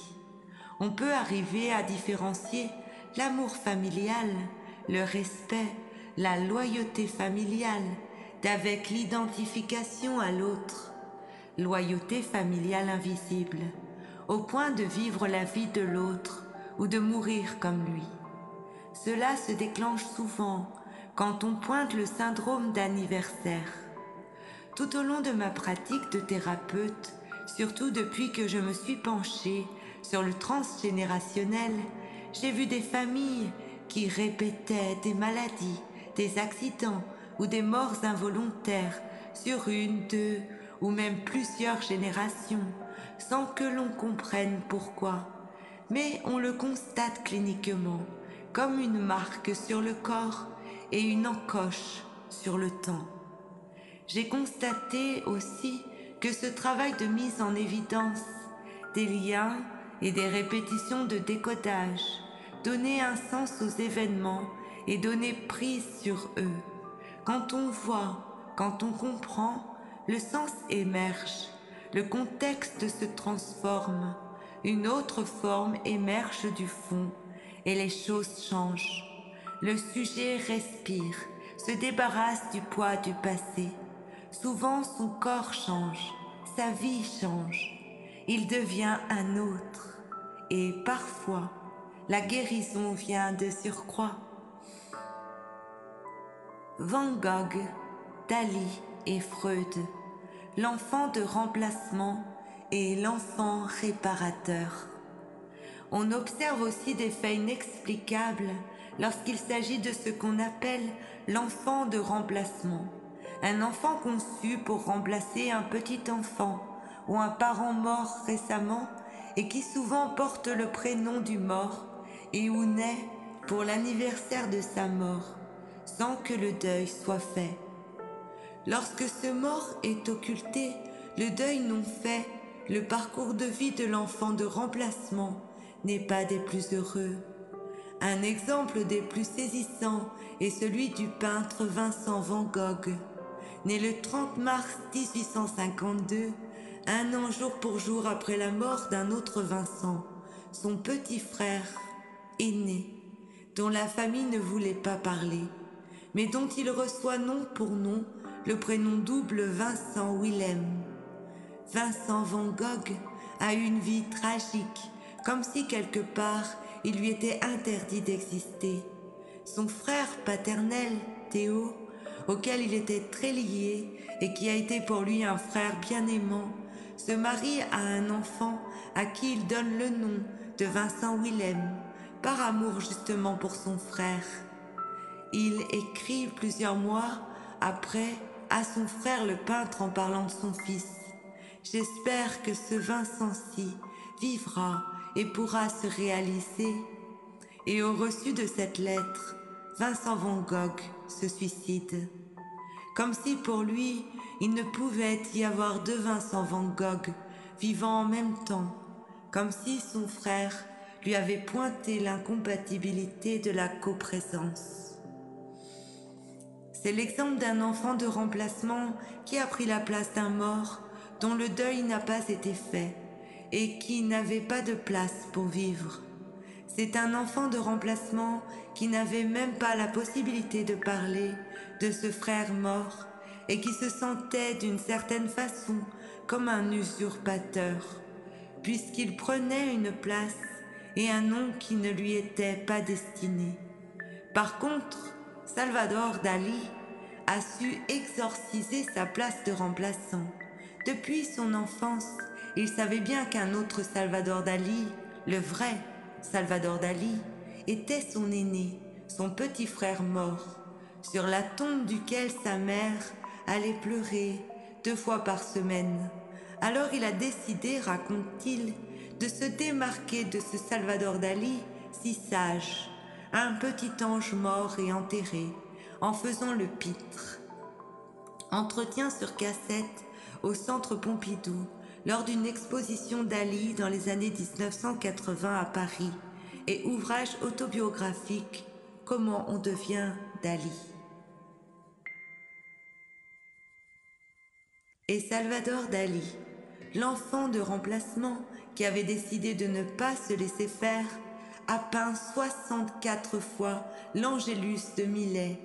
On peut arriver à différencier l'amour familial, le respect, la loyauté familiale d'avec l'identification à l'autre, loyauté familiale invisible, au point de vivre la vie de l'autre ou de mourir comme lui. Cela se déclenche souvent quand on pointe le syndrome d'anniversaire. Tout au long de ma pratique de thérapeute, surtout depuis que je me suis penchée sur le transgénérationnel, j'ai vu des familles qui répétaient des maladies, des accidents ou des morts involontaires sur une, deux ou même plusieurs générations, sans que l'on comprenne pourquoi. Mais on le constate cliniquement, comme une marque sur le corps et une encoche sur le temps. J'ai constaté aussi que ce travail de mise en évidence des liens et des répétitions de décodage donnait un sens aux événements et donnait prise sur eux. Quand on voit, quand on comprend, le sens émerge, le contexte se transforme, une autre forme émerge du fond et les choses changent. Le sujet respire, se débarrasse du poids du passé. Souvent son corps change, sa vie change. Il devient un autre. Et parfois, la guérison vient de surcroît. Van Gogh, Dali et Freud, l'enfant de remplacement et l'enfant réparateur. On observe aussi des faits inexplicables lorsqu'il s'agit de ce qu'on appelle l'enfant de remplacement. Un enfant conçu pour remplacer un petit enfant ou un parent mort récemment et qui souvent porte le prénom du mort et où naît pour l'anniversaire de sa mort sans que le deuil soit fait. Lorsque ce mort est occulté, le deuil non fait, le parcours de vie de l'enfant de remplacement n'est pas des plus heureux. Un exemple des plus saisissants est celui du peintre Vincent Van Gogh, né le 30 mars 1852, un an jour pour jour après la mort d'un autre Vincent, son petit frère aîné, dont la famille ne voulait pas parler, mais dont il reçoit nom pour nom le prénom double Vincent Willem. Vincent Van Gogh a une vie tragique, comme si quelque part il lui était interdit d'exister. Son frère paternel, Théo, auquel il était très lié et qui a été pour lui un frère bien aimant, se marie à un enfant à qui il donne le nom de Vincent Willem, par amour justement pour son frère. Il écrit plusieurs mois après à son frère le peintre en parlant de son fils. J'espère que ce Vincent-ci vivra et pourra se réaliser. Et au reçu de cette lettre, Vincent Van Gogh se suicide. Comme si pour lui, il ne pouvait y avoir deux Vincent Van Gogh vivant en même temps, comme si son frère lui avait pointé l'incompatibilité de la coprésence. C'est l'exemple d'un enfant de remplacement qui a pris la place d'un mort dont le deuil n'a pas été fait et qui n'avait pas de place pour vivre. C'est un enfant de remplacement qui n'avait même pas la possibilité de parler de ce frère mort et qui se sentait d'une certaine façon comme un usurpateur, puisqu'il prenait une place et un nom qui ne lui était pas destiné. Par contre, Salvador Dali a su exorciser sa place de remplaçant. Depuis son enfance, il savait bien qu'un autre Salvador Dali, le vrai Salvador Dali, était son aîné, son petit frère mort, sur la tombe duquel sa mère allait pleurer deux fois par semaine. Alors il a décidé, raconte-t-il, de se démarquer de ce Salvador Dali si sage, un petit ange mort et enterré, en faisant le pitre. Entretien sur cassette au Centre Pompidou lors d'une exposition d'Ali dans les années 1980 à Paris et ouvrage autobiographique Comment on devient Dali. Et Salvador Dali, l'enfant de remplacement qui avait décidé de ne pas se laisser faire, a peint 64 fois l'Angélus de Millet,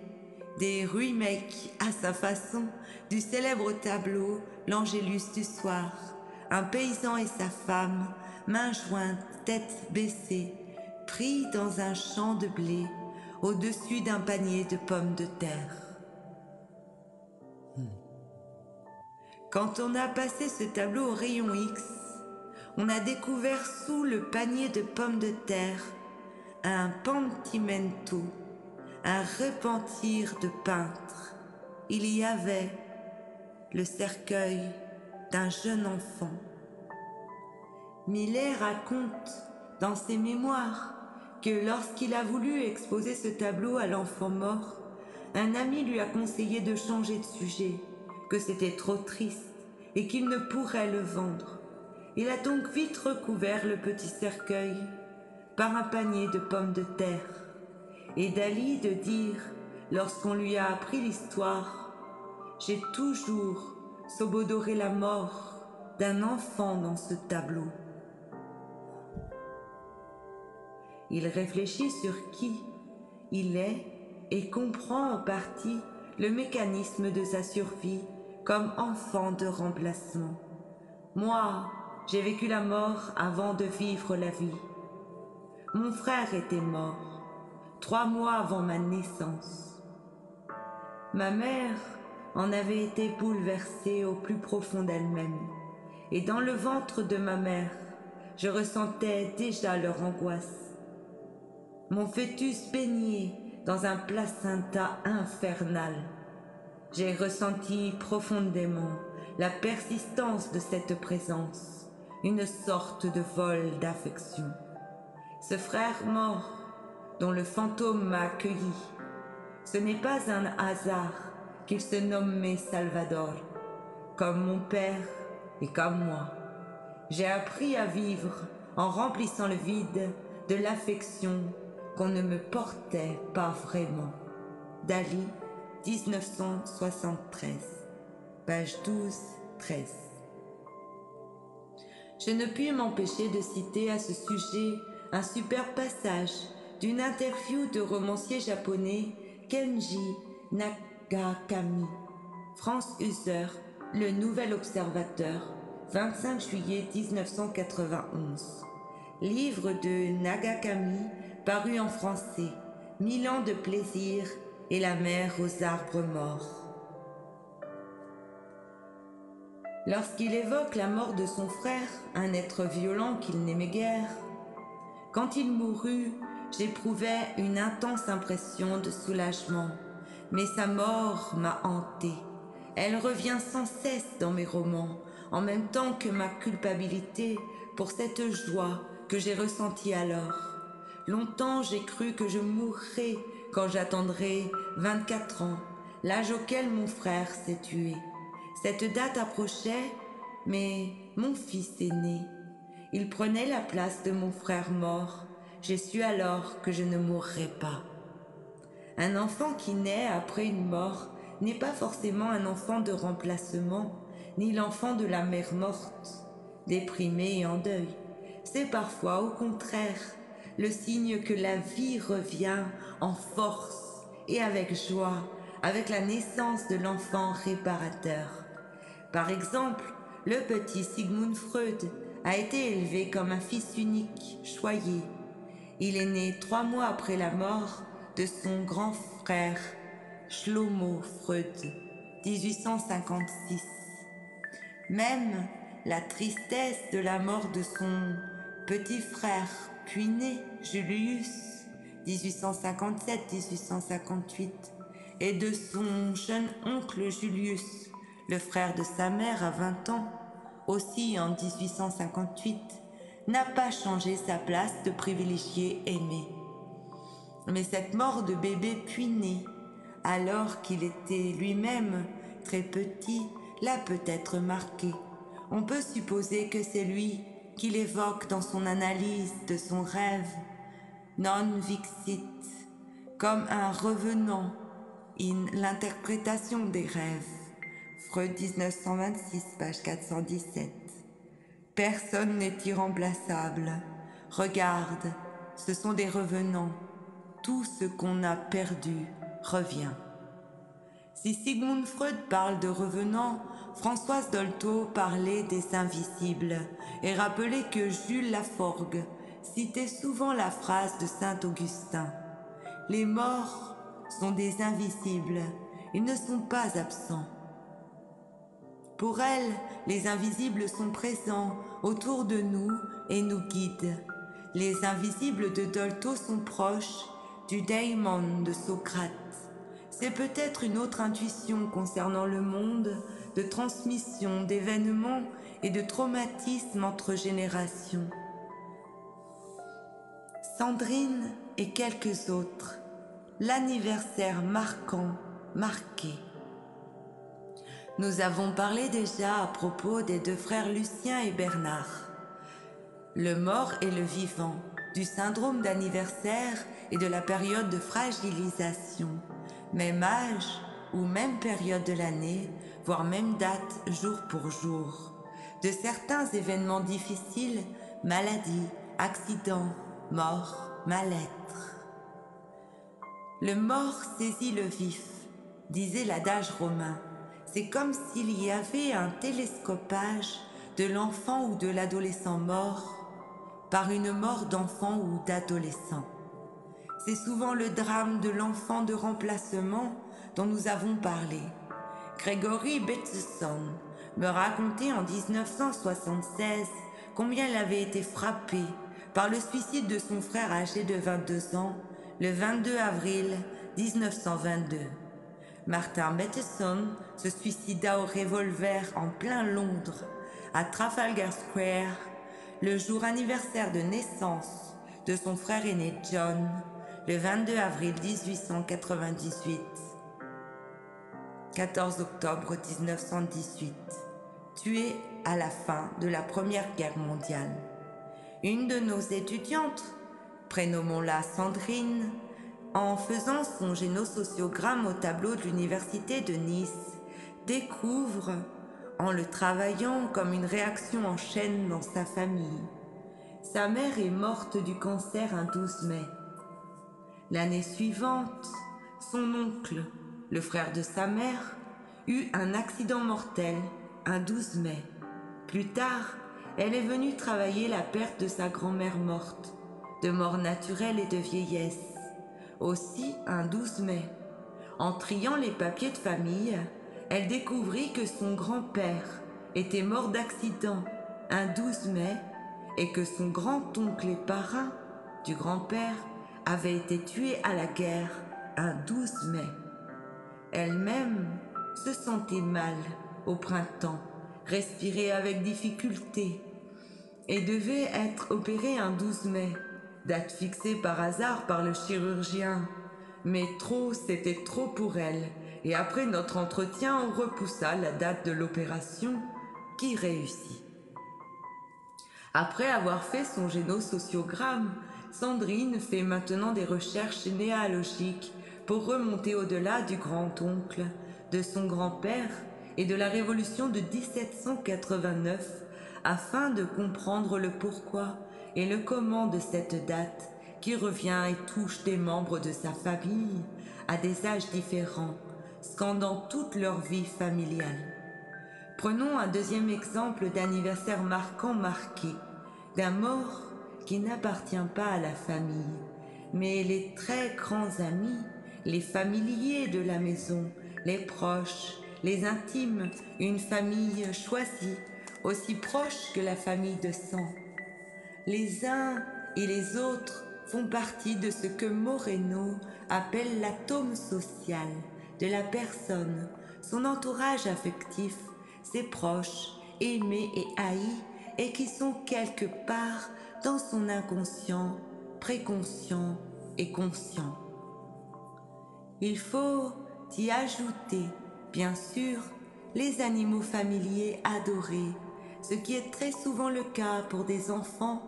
des remakes à sa façon du célèbre tableau L'Angélus du soir, un paysan et sa femme, main jointes, tête baissée, pris dans un champ de blé, au-dessus d'un panier de pommes de terre. Hmm. Quand on a passé ce tableau au rayon X, on a découvert sous le panier de pommes de terre un pentimento, un repentir de peintre. Il y avait le cercueil d'un jeune enfant. Millet raconte dans ses mémoires que lorsqu'il a voulu exposer ce tableau à l'enfant mort, un ami lui a conseillé de changer de sujet que c'était trop triste et qu'il ne pourrait le vendre. Il a donc vite recouvert le petit cercueil par un panier de pommes de terre. Et Dali de dire, lorsqu'on lui a appris l'histoire, j'ai toujours saubodoré la mort d'un enfant dans ce tableau. Il réfléchit sur qui il est et comprend en partie le mécanisme de sa survie comme enfant de remplacement. Moi, j'ai vécu la mort avant de vivre la vie. Mon frère était mort, trois mois avant ma naissance. Ma mère en avait été bouleversée au plus profond d'elle-même, et dans le ventre de ma mère, je ressentais déjà leur angoisse. Mon fœtus baignait dans un placenta infernal j'ai ressenti profondément la persistance de cette présence, une sorte de vol d'affection. Ce frère mort, dont le fantôme m'a accueilli, ce n'est pas un hasard qu'il se nommait Salvador, comme mon père et comme moi. J'ai appris à vivre en remplissant le vide de l'affection qu'on ne me portait pas vraiment. Dali 1973, page 12, 13. Je ne puis m'empêcher de citer à ce sujet un super passage d'une interview de romancier japonais Kenji Nagakami, France User, Le Nouvel Observateur, 25 juillet 1991. Livre de Nagakami paru en français. Mille ans de plaisir et la mer aux arbres morts. Lorsqu'il évoque la mort de son frère, un être violent qu'il n'aimait guère, quand il mourut, j'éprouvais une intense impression de soulagement, mais sa mort m'a hanté. Elle revient sans cesse dans mes romans, en même temps que ma culpabilité pour cette joie que j'ai ressentie alors. Longtemps j'ai cru que je mourrais quand j'attendrai 24 ans, l'âge auquel mon frère s'est tué. Cette date approchait, mais mon fils est né. Il prenait la place de mon frère mort. J'ai su alors que je ne mourrais pas. Un enfant qui naît après une mort n'est pas forcément un enfant de remplacement, ni l'enfant de la mère morte, déprimé et en deuil. C'est parfois au contraire le signe que la vie revient en force et avec joie avec la naissance de l'enfant réparateur. Par exemple, le petit Sigmund Freud a été élevé comme un fils unique, choyé. Il est né trois mois après la mort de son grand frère, Shlomo Freud, 1856. Même la tristesse de la mort de son petit frère puis né Julius, 1857-1858, et de son jeune oncle Julius, le frère de sa mère à 20 ans, aussi en 1858, n'a pas changé sa place de privilégié aimé. Mais cette mort de bébé puis né, alors qu'il était lui-même très petit, l'a peut-être marqué. On peut supposer que c'est lui qu'il évoque dans son analyse de son rêve, non vixit, comme un revenant in l'interprétation des rêves. Freud 1926, page 417. Personne n'est irremplaçable. Regarde, ce sont des revenants. Tout ce qu'on a perdu revient. Si Sigmund Freud parle de revenants, Françoise Dolto parlait des invisibles et rappelait que Jules Laforgue citait souvent la phrase de Saint Augustin. Les morts sont des invisibles, ils ne sont pas absents. Pour elle, les invisibles sont présents autour de nous et nous guident. Les invisibles de Dolto sont proches du daimon de Socrate. C'est peut-être une autre intuition concernant le monde de transmission d'événements et de traumatismes entre générations. Sandrine et quelques autres, l'anniversaire marquant, marqué. Nous avons parlé déjà à propos des deux frères Lucien et Bernard. Le mort et le vivant, du syndrome d'anniversaire et de la période de fragilisation. Même âge ou même période de l'année, voire même date jour pour jour. De certains événements difficiles, maladies, accidents, morts, mal-être. Le mort saisit le vif, disait l'adage romain. C'est comme s'il y avait un télescopage de l'enfant ou de l'adolescent mort par une mort d'enfant ou d'adolescent. C'est souvent le drame de l'enfant de remplacement dont nous avons parlé. Gregory Bateson me racontait en 1976 combien il avait été frappé par le suicide de son frère âgé de 22 ans le 22 avril 1922. Martin Bateson se suicida au revolver en plein Londres, à Trafalgar Square, le jour anniversaire de naissance de son frère aîné John, le 22 avril 1898. 14 octobre 1918, tué à la fin de la Première Guerre mondiale. Une de nos étudiantes, prénommons-la Sandrine, en faisant son génosociogramme au tableau de l'université de Nice, découvre, en le travaillant comme une réaction en chaîne dans sa famille, sa mère est morte du cancer un 12 mai. L'année suivante, son oncle, le frère de sa mère, eut un accident mortel un 12 mai. Plus tard, elle est venue travailler la perte de sa grand-mère morte, de mort naturelle et de vieillesse. Aussi un 12 mai. En triant les papiers de famille, elle découvrit que son grand-père était mort d'accident un 12 mai et que son grand-oncle et parrain du grand-père avait été tué à la guerre un 12 mai. Elle-même se sentait mal au printemps, respirait avec difficulté et devait être opérée un 12 mai, date fixée par hasard par le chirurgien. Mais trop, c'était trop pour elle, et après notre entretien, on repoussa la date de l'opération qui réussit. Après avoir fait son génosociogramme, Sandrine fait maintenant des recherches néalogiques pour remonter au-delà du grand-oncle, de son grand-père et de la révolution de 1789 afin de comprendre le pourquoi et le comment de cette date qui revient et touche des membres de sa famille à des âges différents, scandant toute leur vie familiale. Prenons un deuxième exemple d'anniversaire marquant marqué, d'un mort qui n'appartient pas à la famille, mais les très grands amis, les familiers de la maison, les proches, les intimes, une famille choisie, aussi proche que la famille de sang. Les uns et les autres font partie de ce que Moreno appelle l'atome social, de la personne, son entourage affectif, ses proches, aimés et haïs, et qui sont quelque part dans son inconscient, préconscient et conscient. Il faut y ajouter, bien sûr, les animaux familiers adorés, ce qui est très souvent le cas pour des enfants,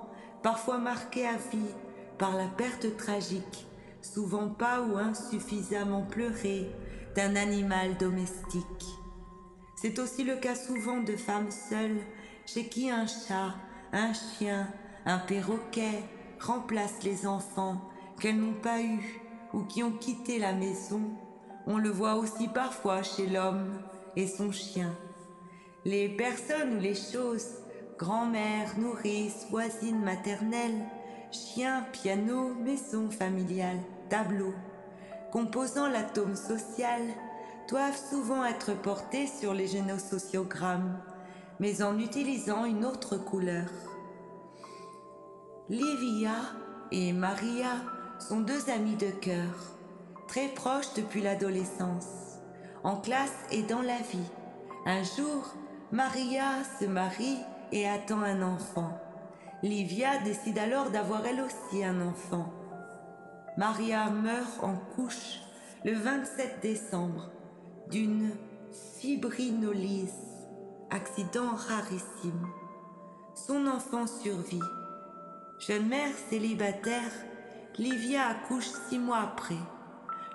parfois marqués à vie par la perte tragique, souvent pas ou insuffisamment pleurée, d'un animal domestique. C'est aussi le cas souvent de femmes seules chez qui un chat, un chien, un perroquet remplacent les enfants qu'elles n'ont pas eus ou qui ont quitté la maison. On le voit aussi parfois chez l'homme et son chien. Les personnes ou les choses, grand-mère, nourrice, voisine maternelle, chien, piano, maison familiale, tableau, composant l'atome social, doivent souvent être portés sur les génosociogrammes, mais en utilisant une autre couleur. Livia et Maria sont deux amies de cœur, très proches depuis l'adolescence, en classe et dans la vie. Un jour, Maria se marie et attend un enfant. Livia décide alors d'avoir elle aussi un enfant. Maria meurt en couche le 27 décembre d'une fibrinolyse, accident rarissime. Son enfant survit. Jeune mère célibataire, Livia accouche six mois après.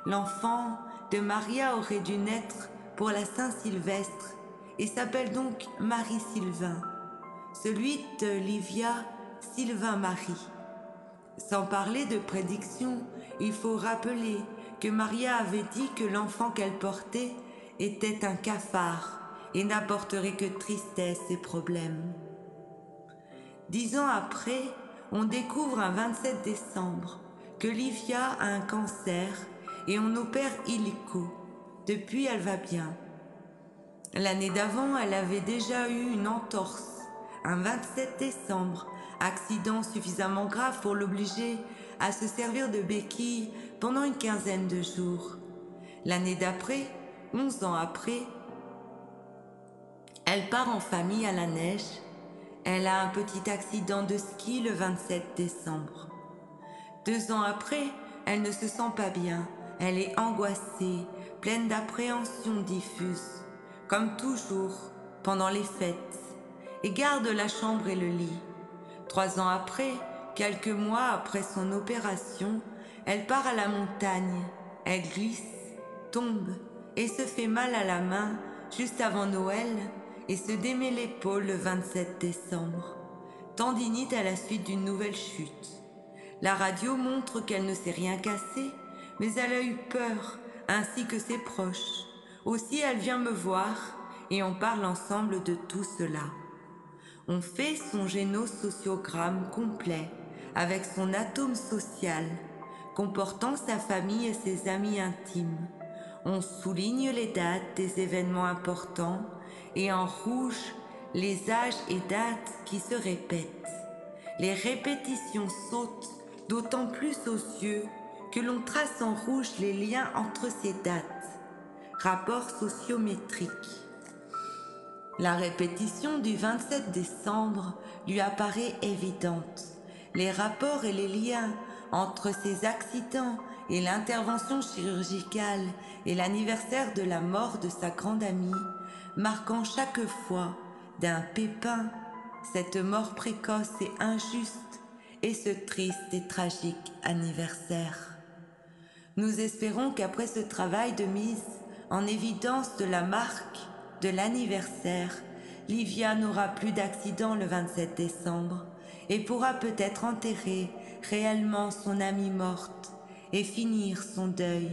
L'enfant de Maria aurait dû naître pour la Saint-Sylvestre et s'appelle donc Marie-Sylvain. Celui de Livia, Sylvain Marie. Sans parler de prédiction, il faut rappeler que Maria avait dit que l'enfant qu'elle portait était un cafard et n'apporterait que tristesse et problèmes. Dix ans après, on découvre un 27 décembre que Livia a un cancer et on opère illico. Depuis, elle va bien. L'année d'avant, elle avait déjà eu une entorse, un 27 décembre, accident suffisamment grave pour l'obliger à se servir de béquilles pendant une quinzaine de jours. L'année d'après, onze ans après, elle part en famille à la neige elle a un petit accident de ski le 27 décembre. Deux ans après, elle ne se sent pas bien. Elle est angoissée, pleine d'appréhension diffuse, comme toujours pendant les fêtes, et garde la chambre et le lit. Trois ans après, quelques mois après son opération, elle part à la montagne. Elle glisse, tombe et se fait mal à la main juste avant Noël et se démet l'épaule le 27 décembre. Tendinite à la suite d'une nouvelle chute. La radio montre qu'elle ne s'est rien cassé, mais elle a eu peur, ainsi que ses proches. Aussi elle vient me voir et on parle ensemble de tout cela. On fait son génosociogramme complet avec son atome social, comportant sa famille et ses amis intimes. On souligne les dates des événements importants et en rouge les âges et dates qui se répètent. Les répétitions sautent d'autant plus aux yeux que l'on trace en rouge les liens entre ces dates. Rapport sociométrique. La répétition du 27 décembre lui apparaît évidente. Les rapports et les liens entre ces accidents et l'intervention chirurgicale et l'anniversaire de la mort de sa grande amie marquant chaque fois d'un pépin cette mort précoce et injuste et ce triste et tragique anniversaire. Nous espérons qu'après ce travail de mise en évidence de la marque de l'anniversaire, Livia n'aura plus d'accident le 27 décembre et pourra peut-être enterrer réellement son amie morte et finir son deuil,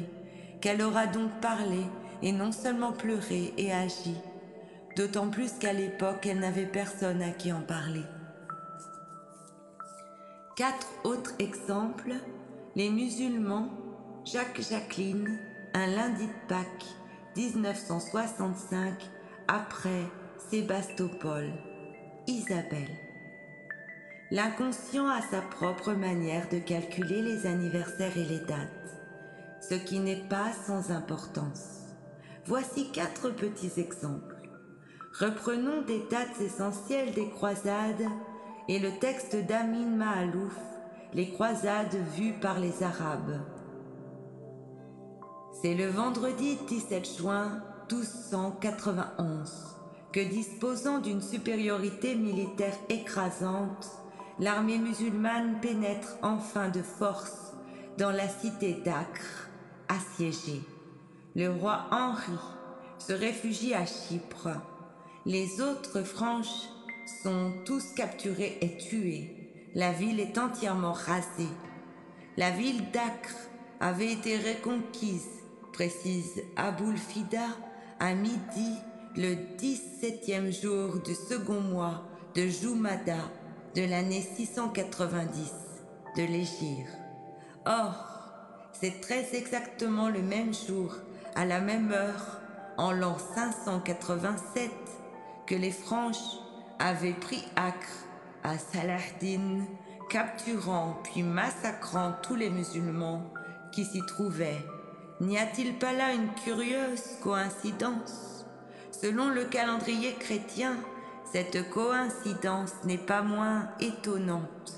qu'elle aura donc parlé et non seulement pleuré et agi, d'autant plus qu'à l'époque elle n'avait personne à qui en parler. Quatre autres exemples, les musulmans, Jacques Jacqueline, un lundi de Pâques, 1965, après Sébastopol, Isabelle. L'inconscient a sa propre manière de calculer les anniversaires et les dates, ce qui n'est pas sans importance. Voici quatre petits exemples. Reprenons des dates essentielles des croisades et le texte d'Amin Mahalouf, Les croisades vues par les Arabes. C'est le vendredi 17 juin 1291 que disposant d'une supériorité militaire écrasante, l'armée musulmane pénètre enfin de force dans la cité d'Acre, assiégée. Le roi Henri se réfugie à Chypre. Les autres franches sont tous capturés et tués. La ville est entièrement rasée. La ville d'Acre avait été reconquise, précise Aboul Fida, à midi le 17e jour du second mois de Jumada de l'année 690 de l'Égypte. Or, c'est très exactement le même jour, à la même heure, en l'an 587, que les Franches avaient pris Acre à Salahdin, capturant puis massacrant tous les musulmans qui s'y trouvaient. N'y a-t-il pas là une curieuse coïncidence? Selon le calendrier chrétien, cette coïncidence n'est pas moins étonnante,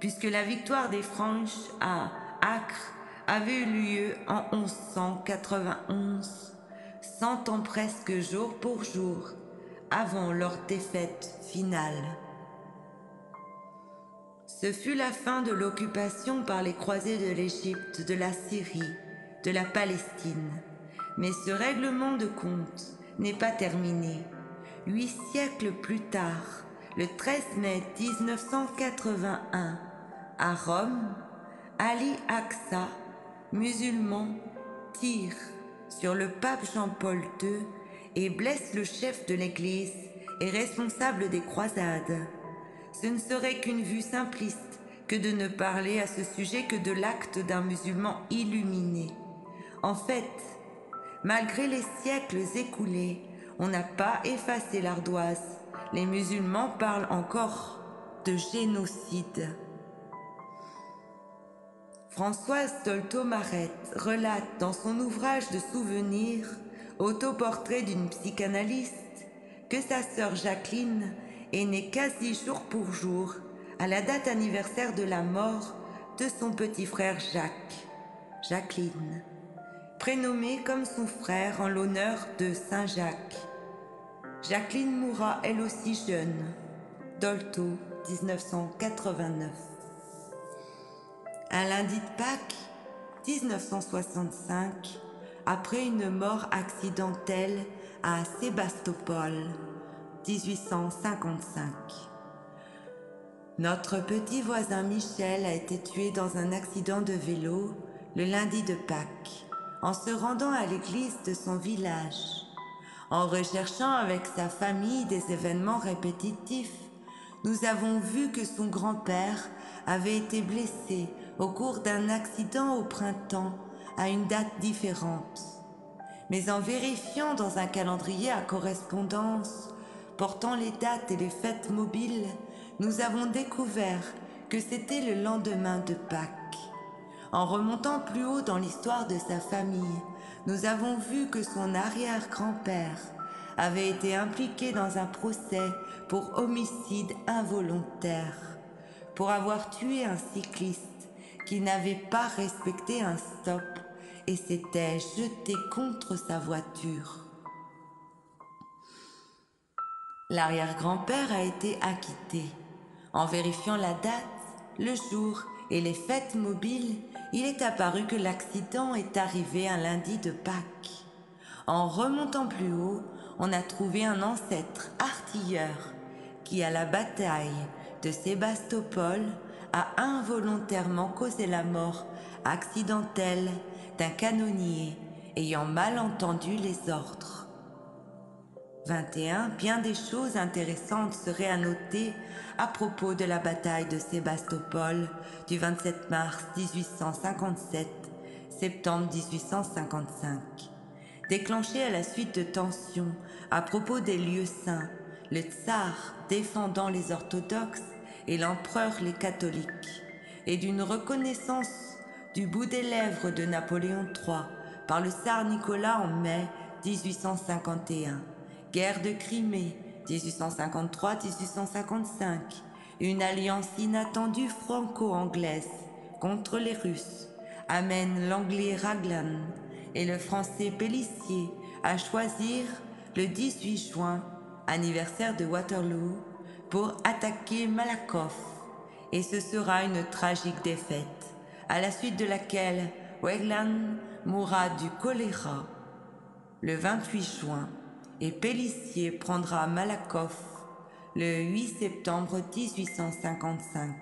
puisque la victoire des Franches à Acre avait eu lieu en 1191, cent ans presque jour pour jour avant leur défaite finale. Ce fut la fin de l'occupation par les croisés de l'Égypte, de la Syrie, de la Palestine. Mais ce règlement de compte n'est pas terminé. Huit siècles plus tard, le 13 mai 1981, à Rome, Ali Aqsa, musulman, tire sur le pape Jean-Paul II et blesse le chef de l'Église et responsable des croisades. Ce ne serait qu'une vue simpliste que de ne parler à ce sujet que de l'acte d'un musulman illuminé. En fait, malgré les siècles écoulés, on n'a pas effacé l'ardoise. Les musulmans parlent encore de génocide. Françoise Dolto-Maret relate dans son ouvrage de souvenirs autoportrait d'une psychanalyste que sa sœur Jacqueline est née quasi jour pour jour à la date anniversaire de la mort de son petit frère Jacques, Jacqueline, prénommée comme son frère en l'honneur de Saint Jacques. Jacqueline mourra elle aussi jeune, Dolto 1989. Un lundi de Pâques 1965, après une mort accidentelle à Sébastopol 1855. Notre petit voisin Michel a été tué dans un accident de vélo le lundi de Pâques en se rendant à l'église de son village. En recherchant avec sa famille des événements répétitifs, nous avons vu que son grand-père avait été blessé au cours d'un accident au printemps à une date différente. Mais en vérifiant dans un calendrier à correspondance portant les dates et les fêtes mobiles, nous avons découvert que c'était le lendemain de Pâques. En remontant plus haut dans l'histoire de sa famille, nous avons vu que son arrière-grand-père avait été impliqué dans un procès pour homicide involontaire, pour avoir tué un cycliste qui n'avait pas respecté un stop et s'était jeté contre sa voiture. L'arrière-grand-père a été acquitté. En vérifiant la date, le jour et les fêtes mobiles, il est apparu que l'accident est arrivé un lundi de Pâques. En remontant plus haut, on a trouvé un ancêtre artilleur qui, à la bataille de Sébastopol, a involontairement causé la mort accidentelle d'un canonnier ayant mal entendu les ordres. 21. Bien des choses intéressantes seraient à noter à propos de la bataille de Sébastopol du 27 mars 1857, septembre 1855. Déclenchée à la suite de tensions à propos des lieux saints, le tsar défendant les orthodoxes et l'empereur les catholiques, et d'une reconnaissance du bout des lèvres de Napoléon III par le tsar Nicolas en mai 1851. Guerre de Crimée, 1853-1855. Une alliance inattendue franco-anglaise contre les Russes amène l'anglais Raglan et le français Pellissier à choisir le 18 juin, anniversaire de Waterloo, pour attaquer Malakoff. Et ce sera une tragique défaite, à la suite de laquelle Wegland mourra du choléra le 28 juin et Pellissier prendra Malakoff le 8 septembre 1855,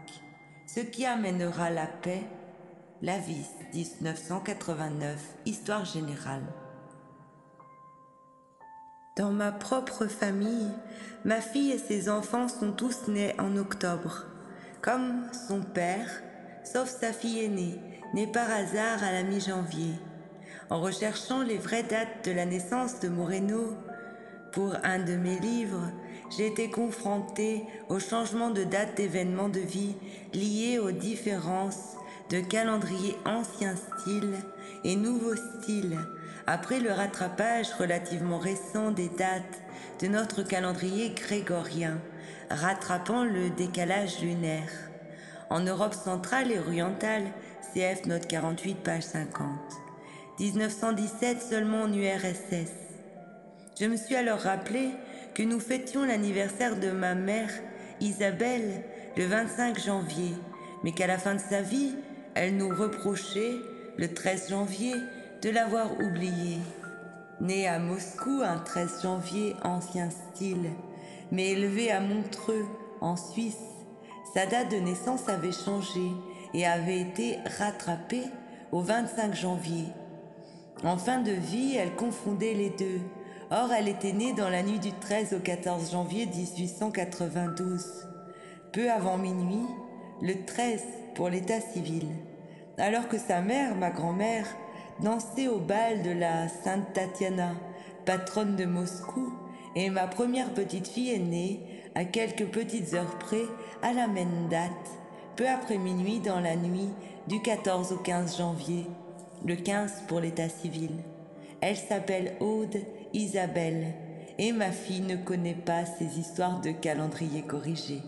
ce qui amènera la paix, la vis 1989, Histoire générale. Dans ma propre famille, ma fille et ses enfants sont tous nés en octobre, comme son père, sauf sa fille aînée, née par hasard à la mi-janvier. En recherchant les vraies dates de la naissance de Moreno pour un de mes livres, j'ai été confrontée au changement de date d'événements de vie liés aux différences de calendrier ancien style et nouveau style après le rattrapage relativement récent des dates de notre calendrier grégorien, rattrapant le décalage lunaire. En Europe centrale et orientale, CF note 48 page 50. 1917 seulement en URSS. Je me suis alors rappelé que nous fêtions l'anniversaire de ma mère, Isabelle, le 25 janvier, mais qu'à la fin de sa vie, elle nous reprochait, le 13 janvier, de l'avoir oublié. Née à Moscou un 13 janvier ancien style, mais élevée à Montreux, en Suisse, sa date de naissance avait changé et avait été rattrapée au 25 janvier. En fin de vie, elle confondait les deux. Or, elle était née dans la nuit du 13 au 14 janvier 1892, peu avant minuit, le 13 pour l'état civil, alors que sa mère, ma grand-mère, dansait au bal de la Sainte Tatiana, patronne de Moscou, et ma première petite fille est née, à quelques petites heures près, à la même date, peu après minuit dans la nuit du 14 au 15 janvier, le 15 pour l'état civil. Elle s'appelle Aude Isabelle, et ma fille ne connaît pas ces histoires de calendrier corrigé.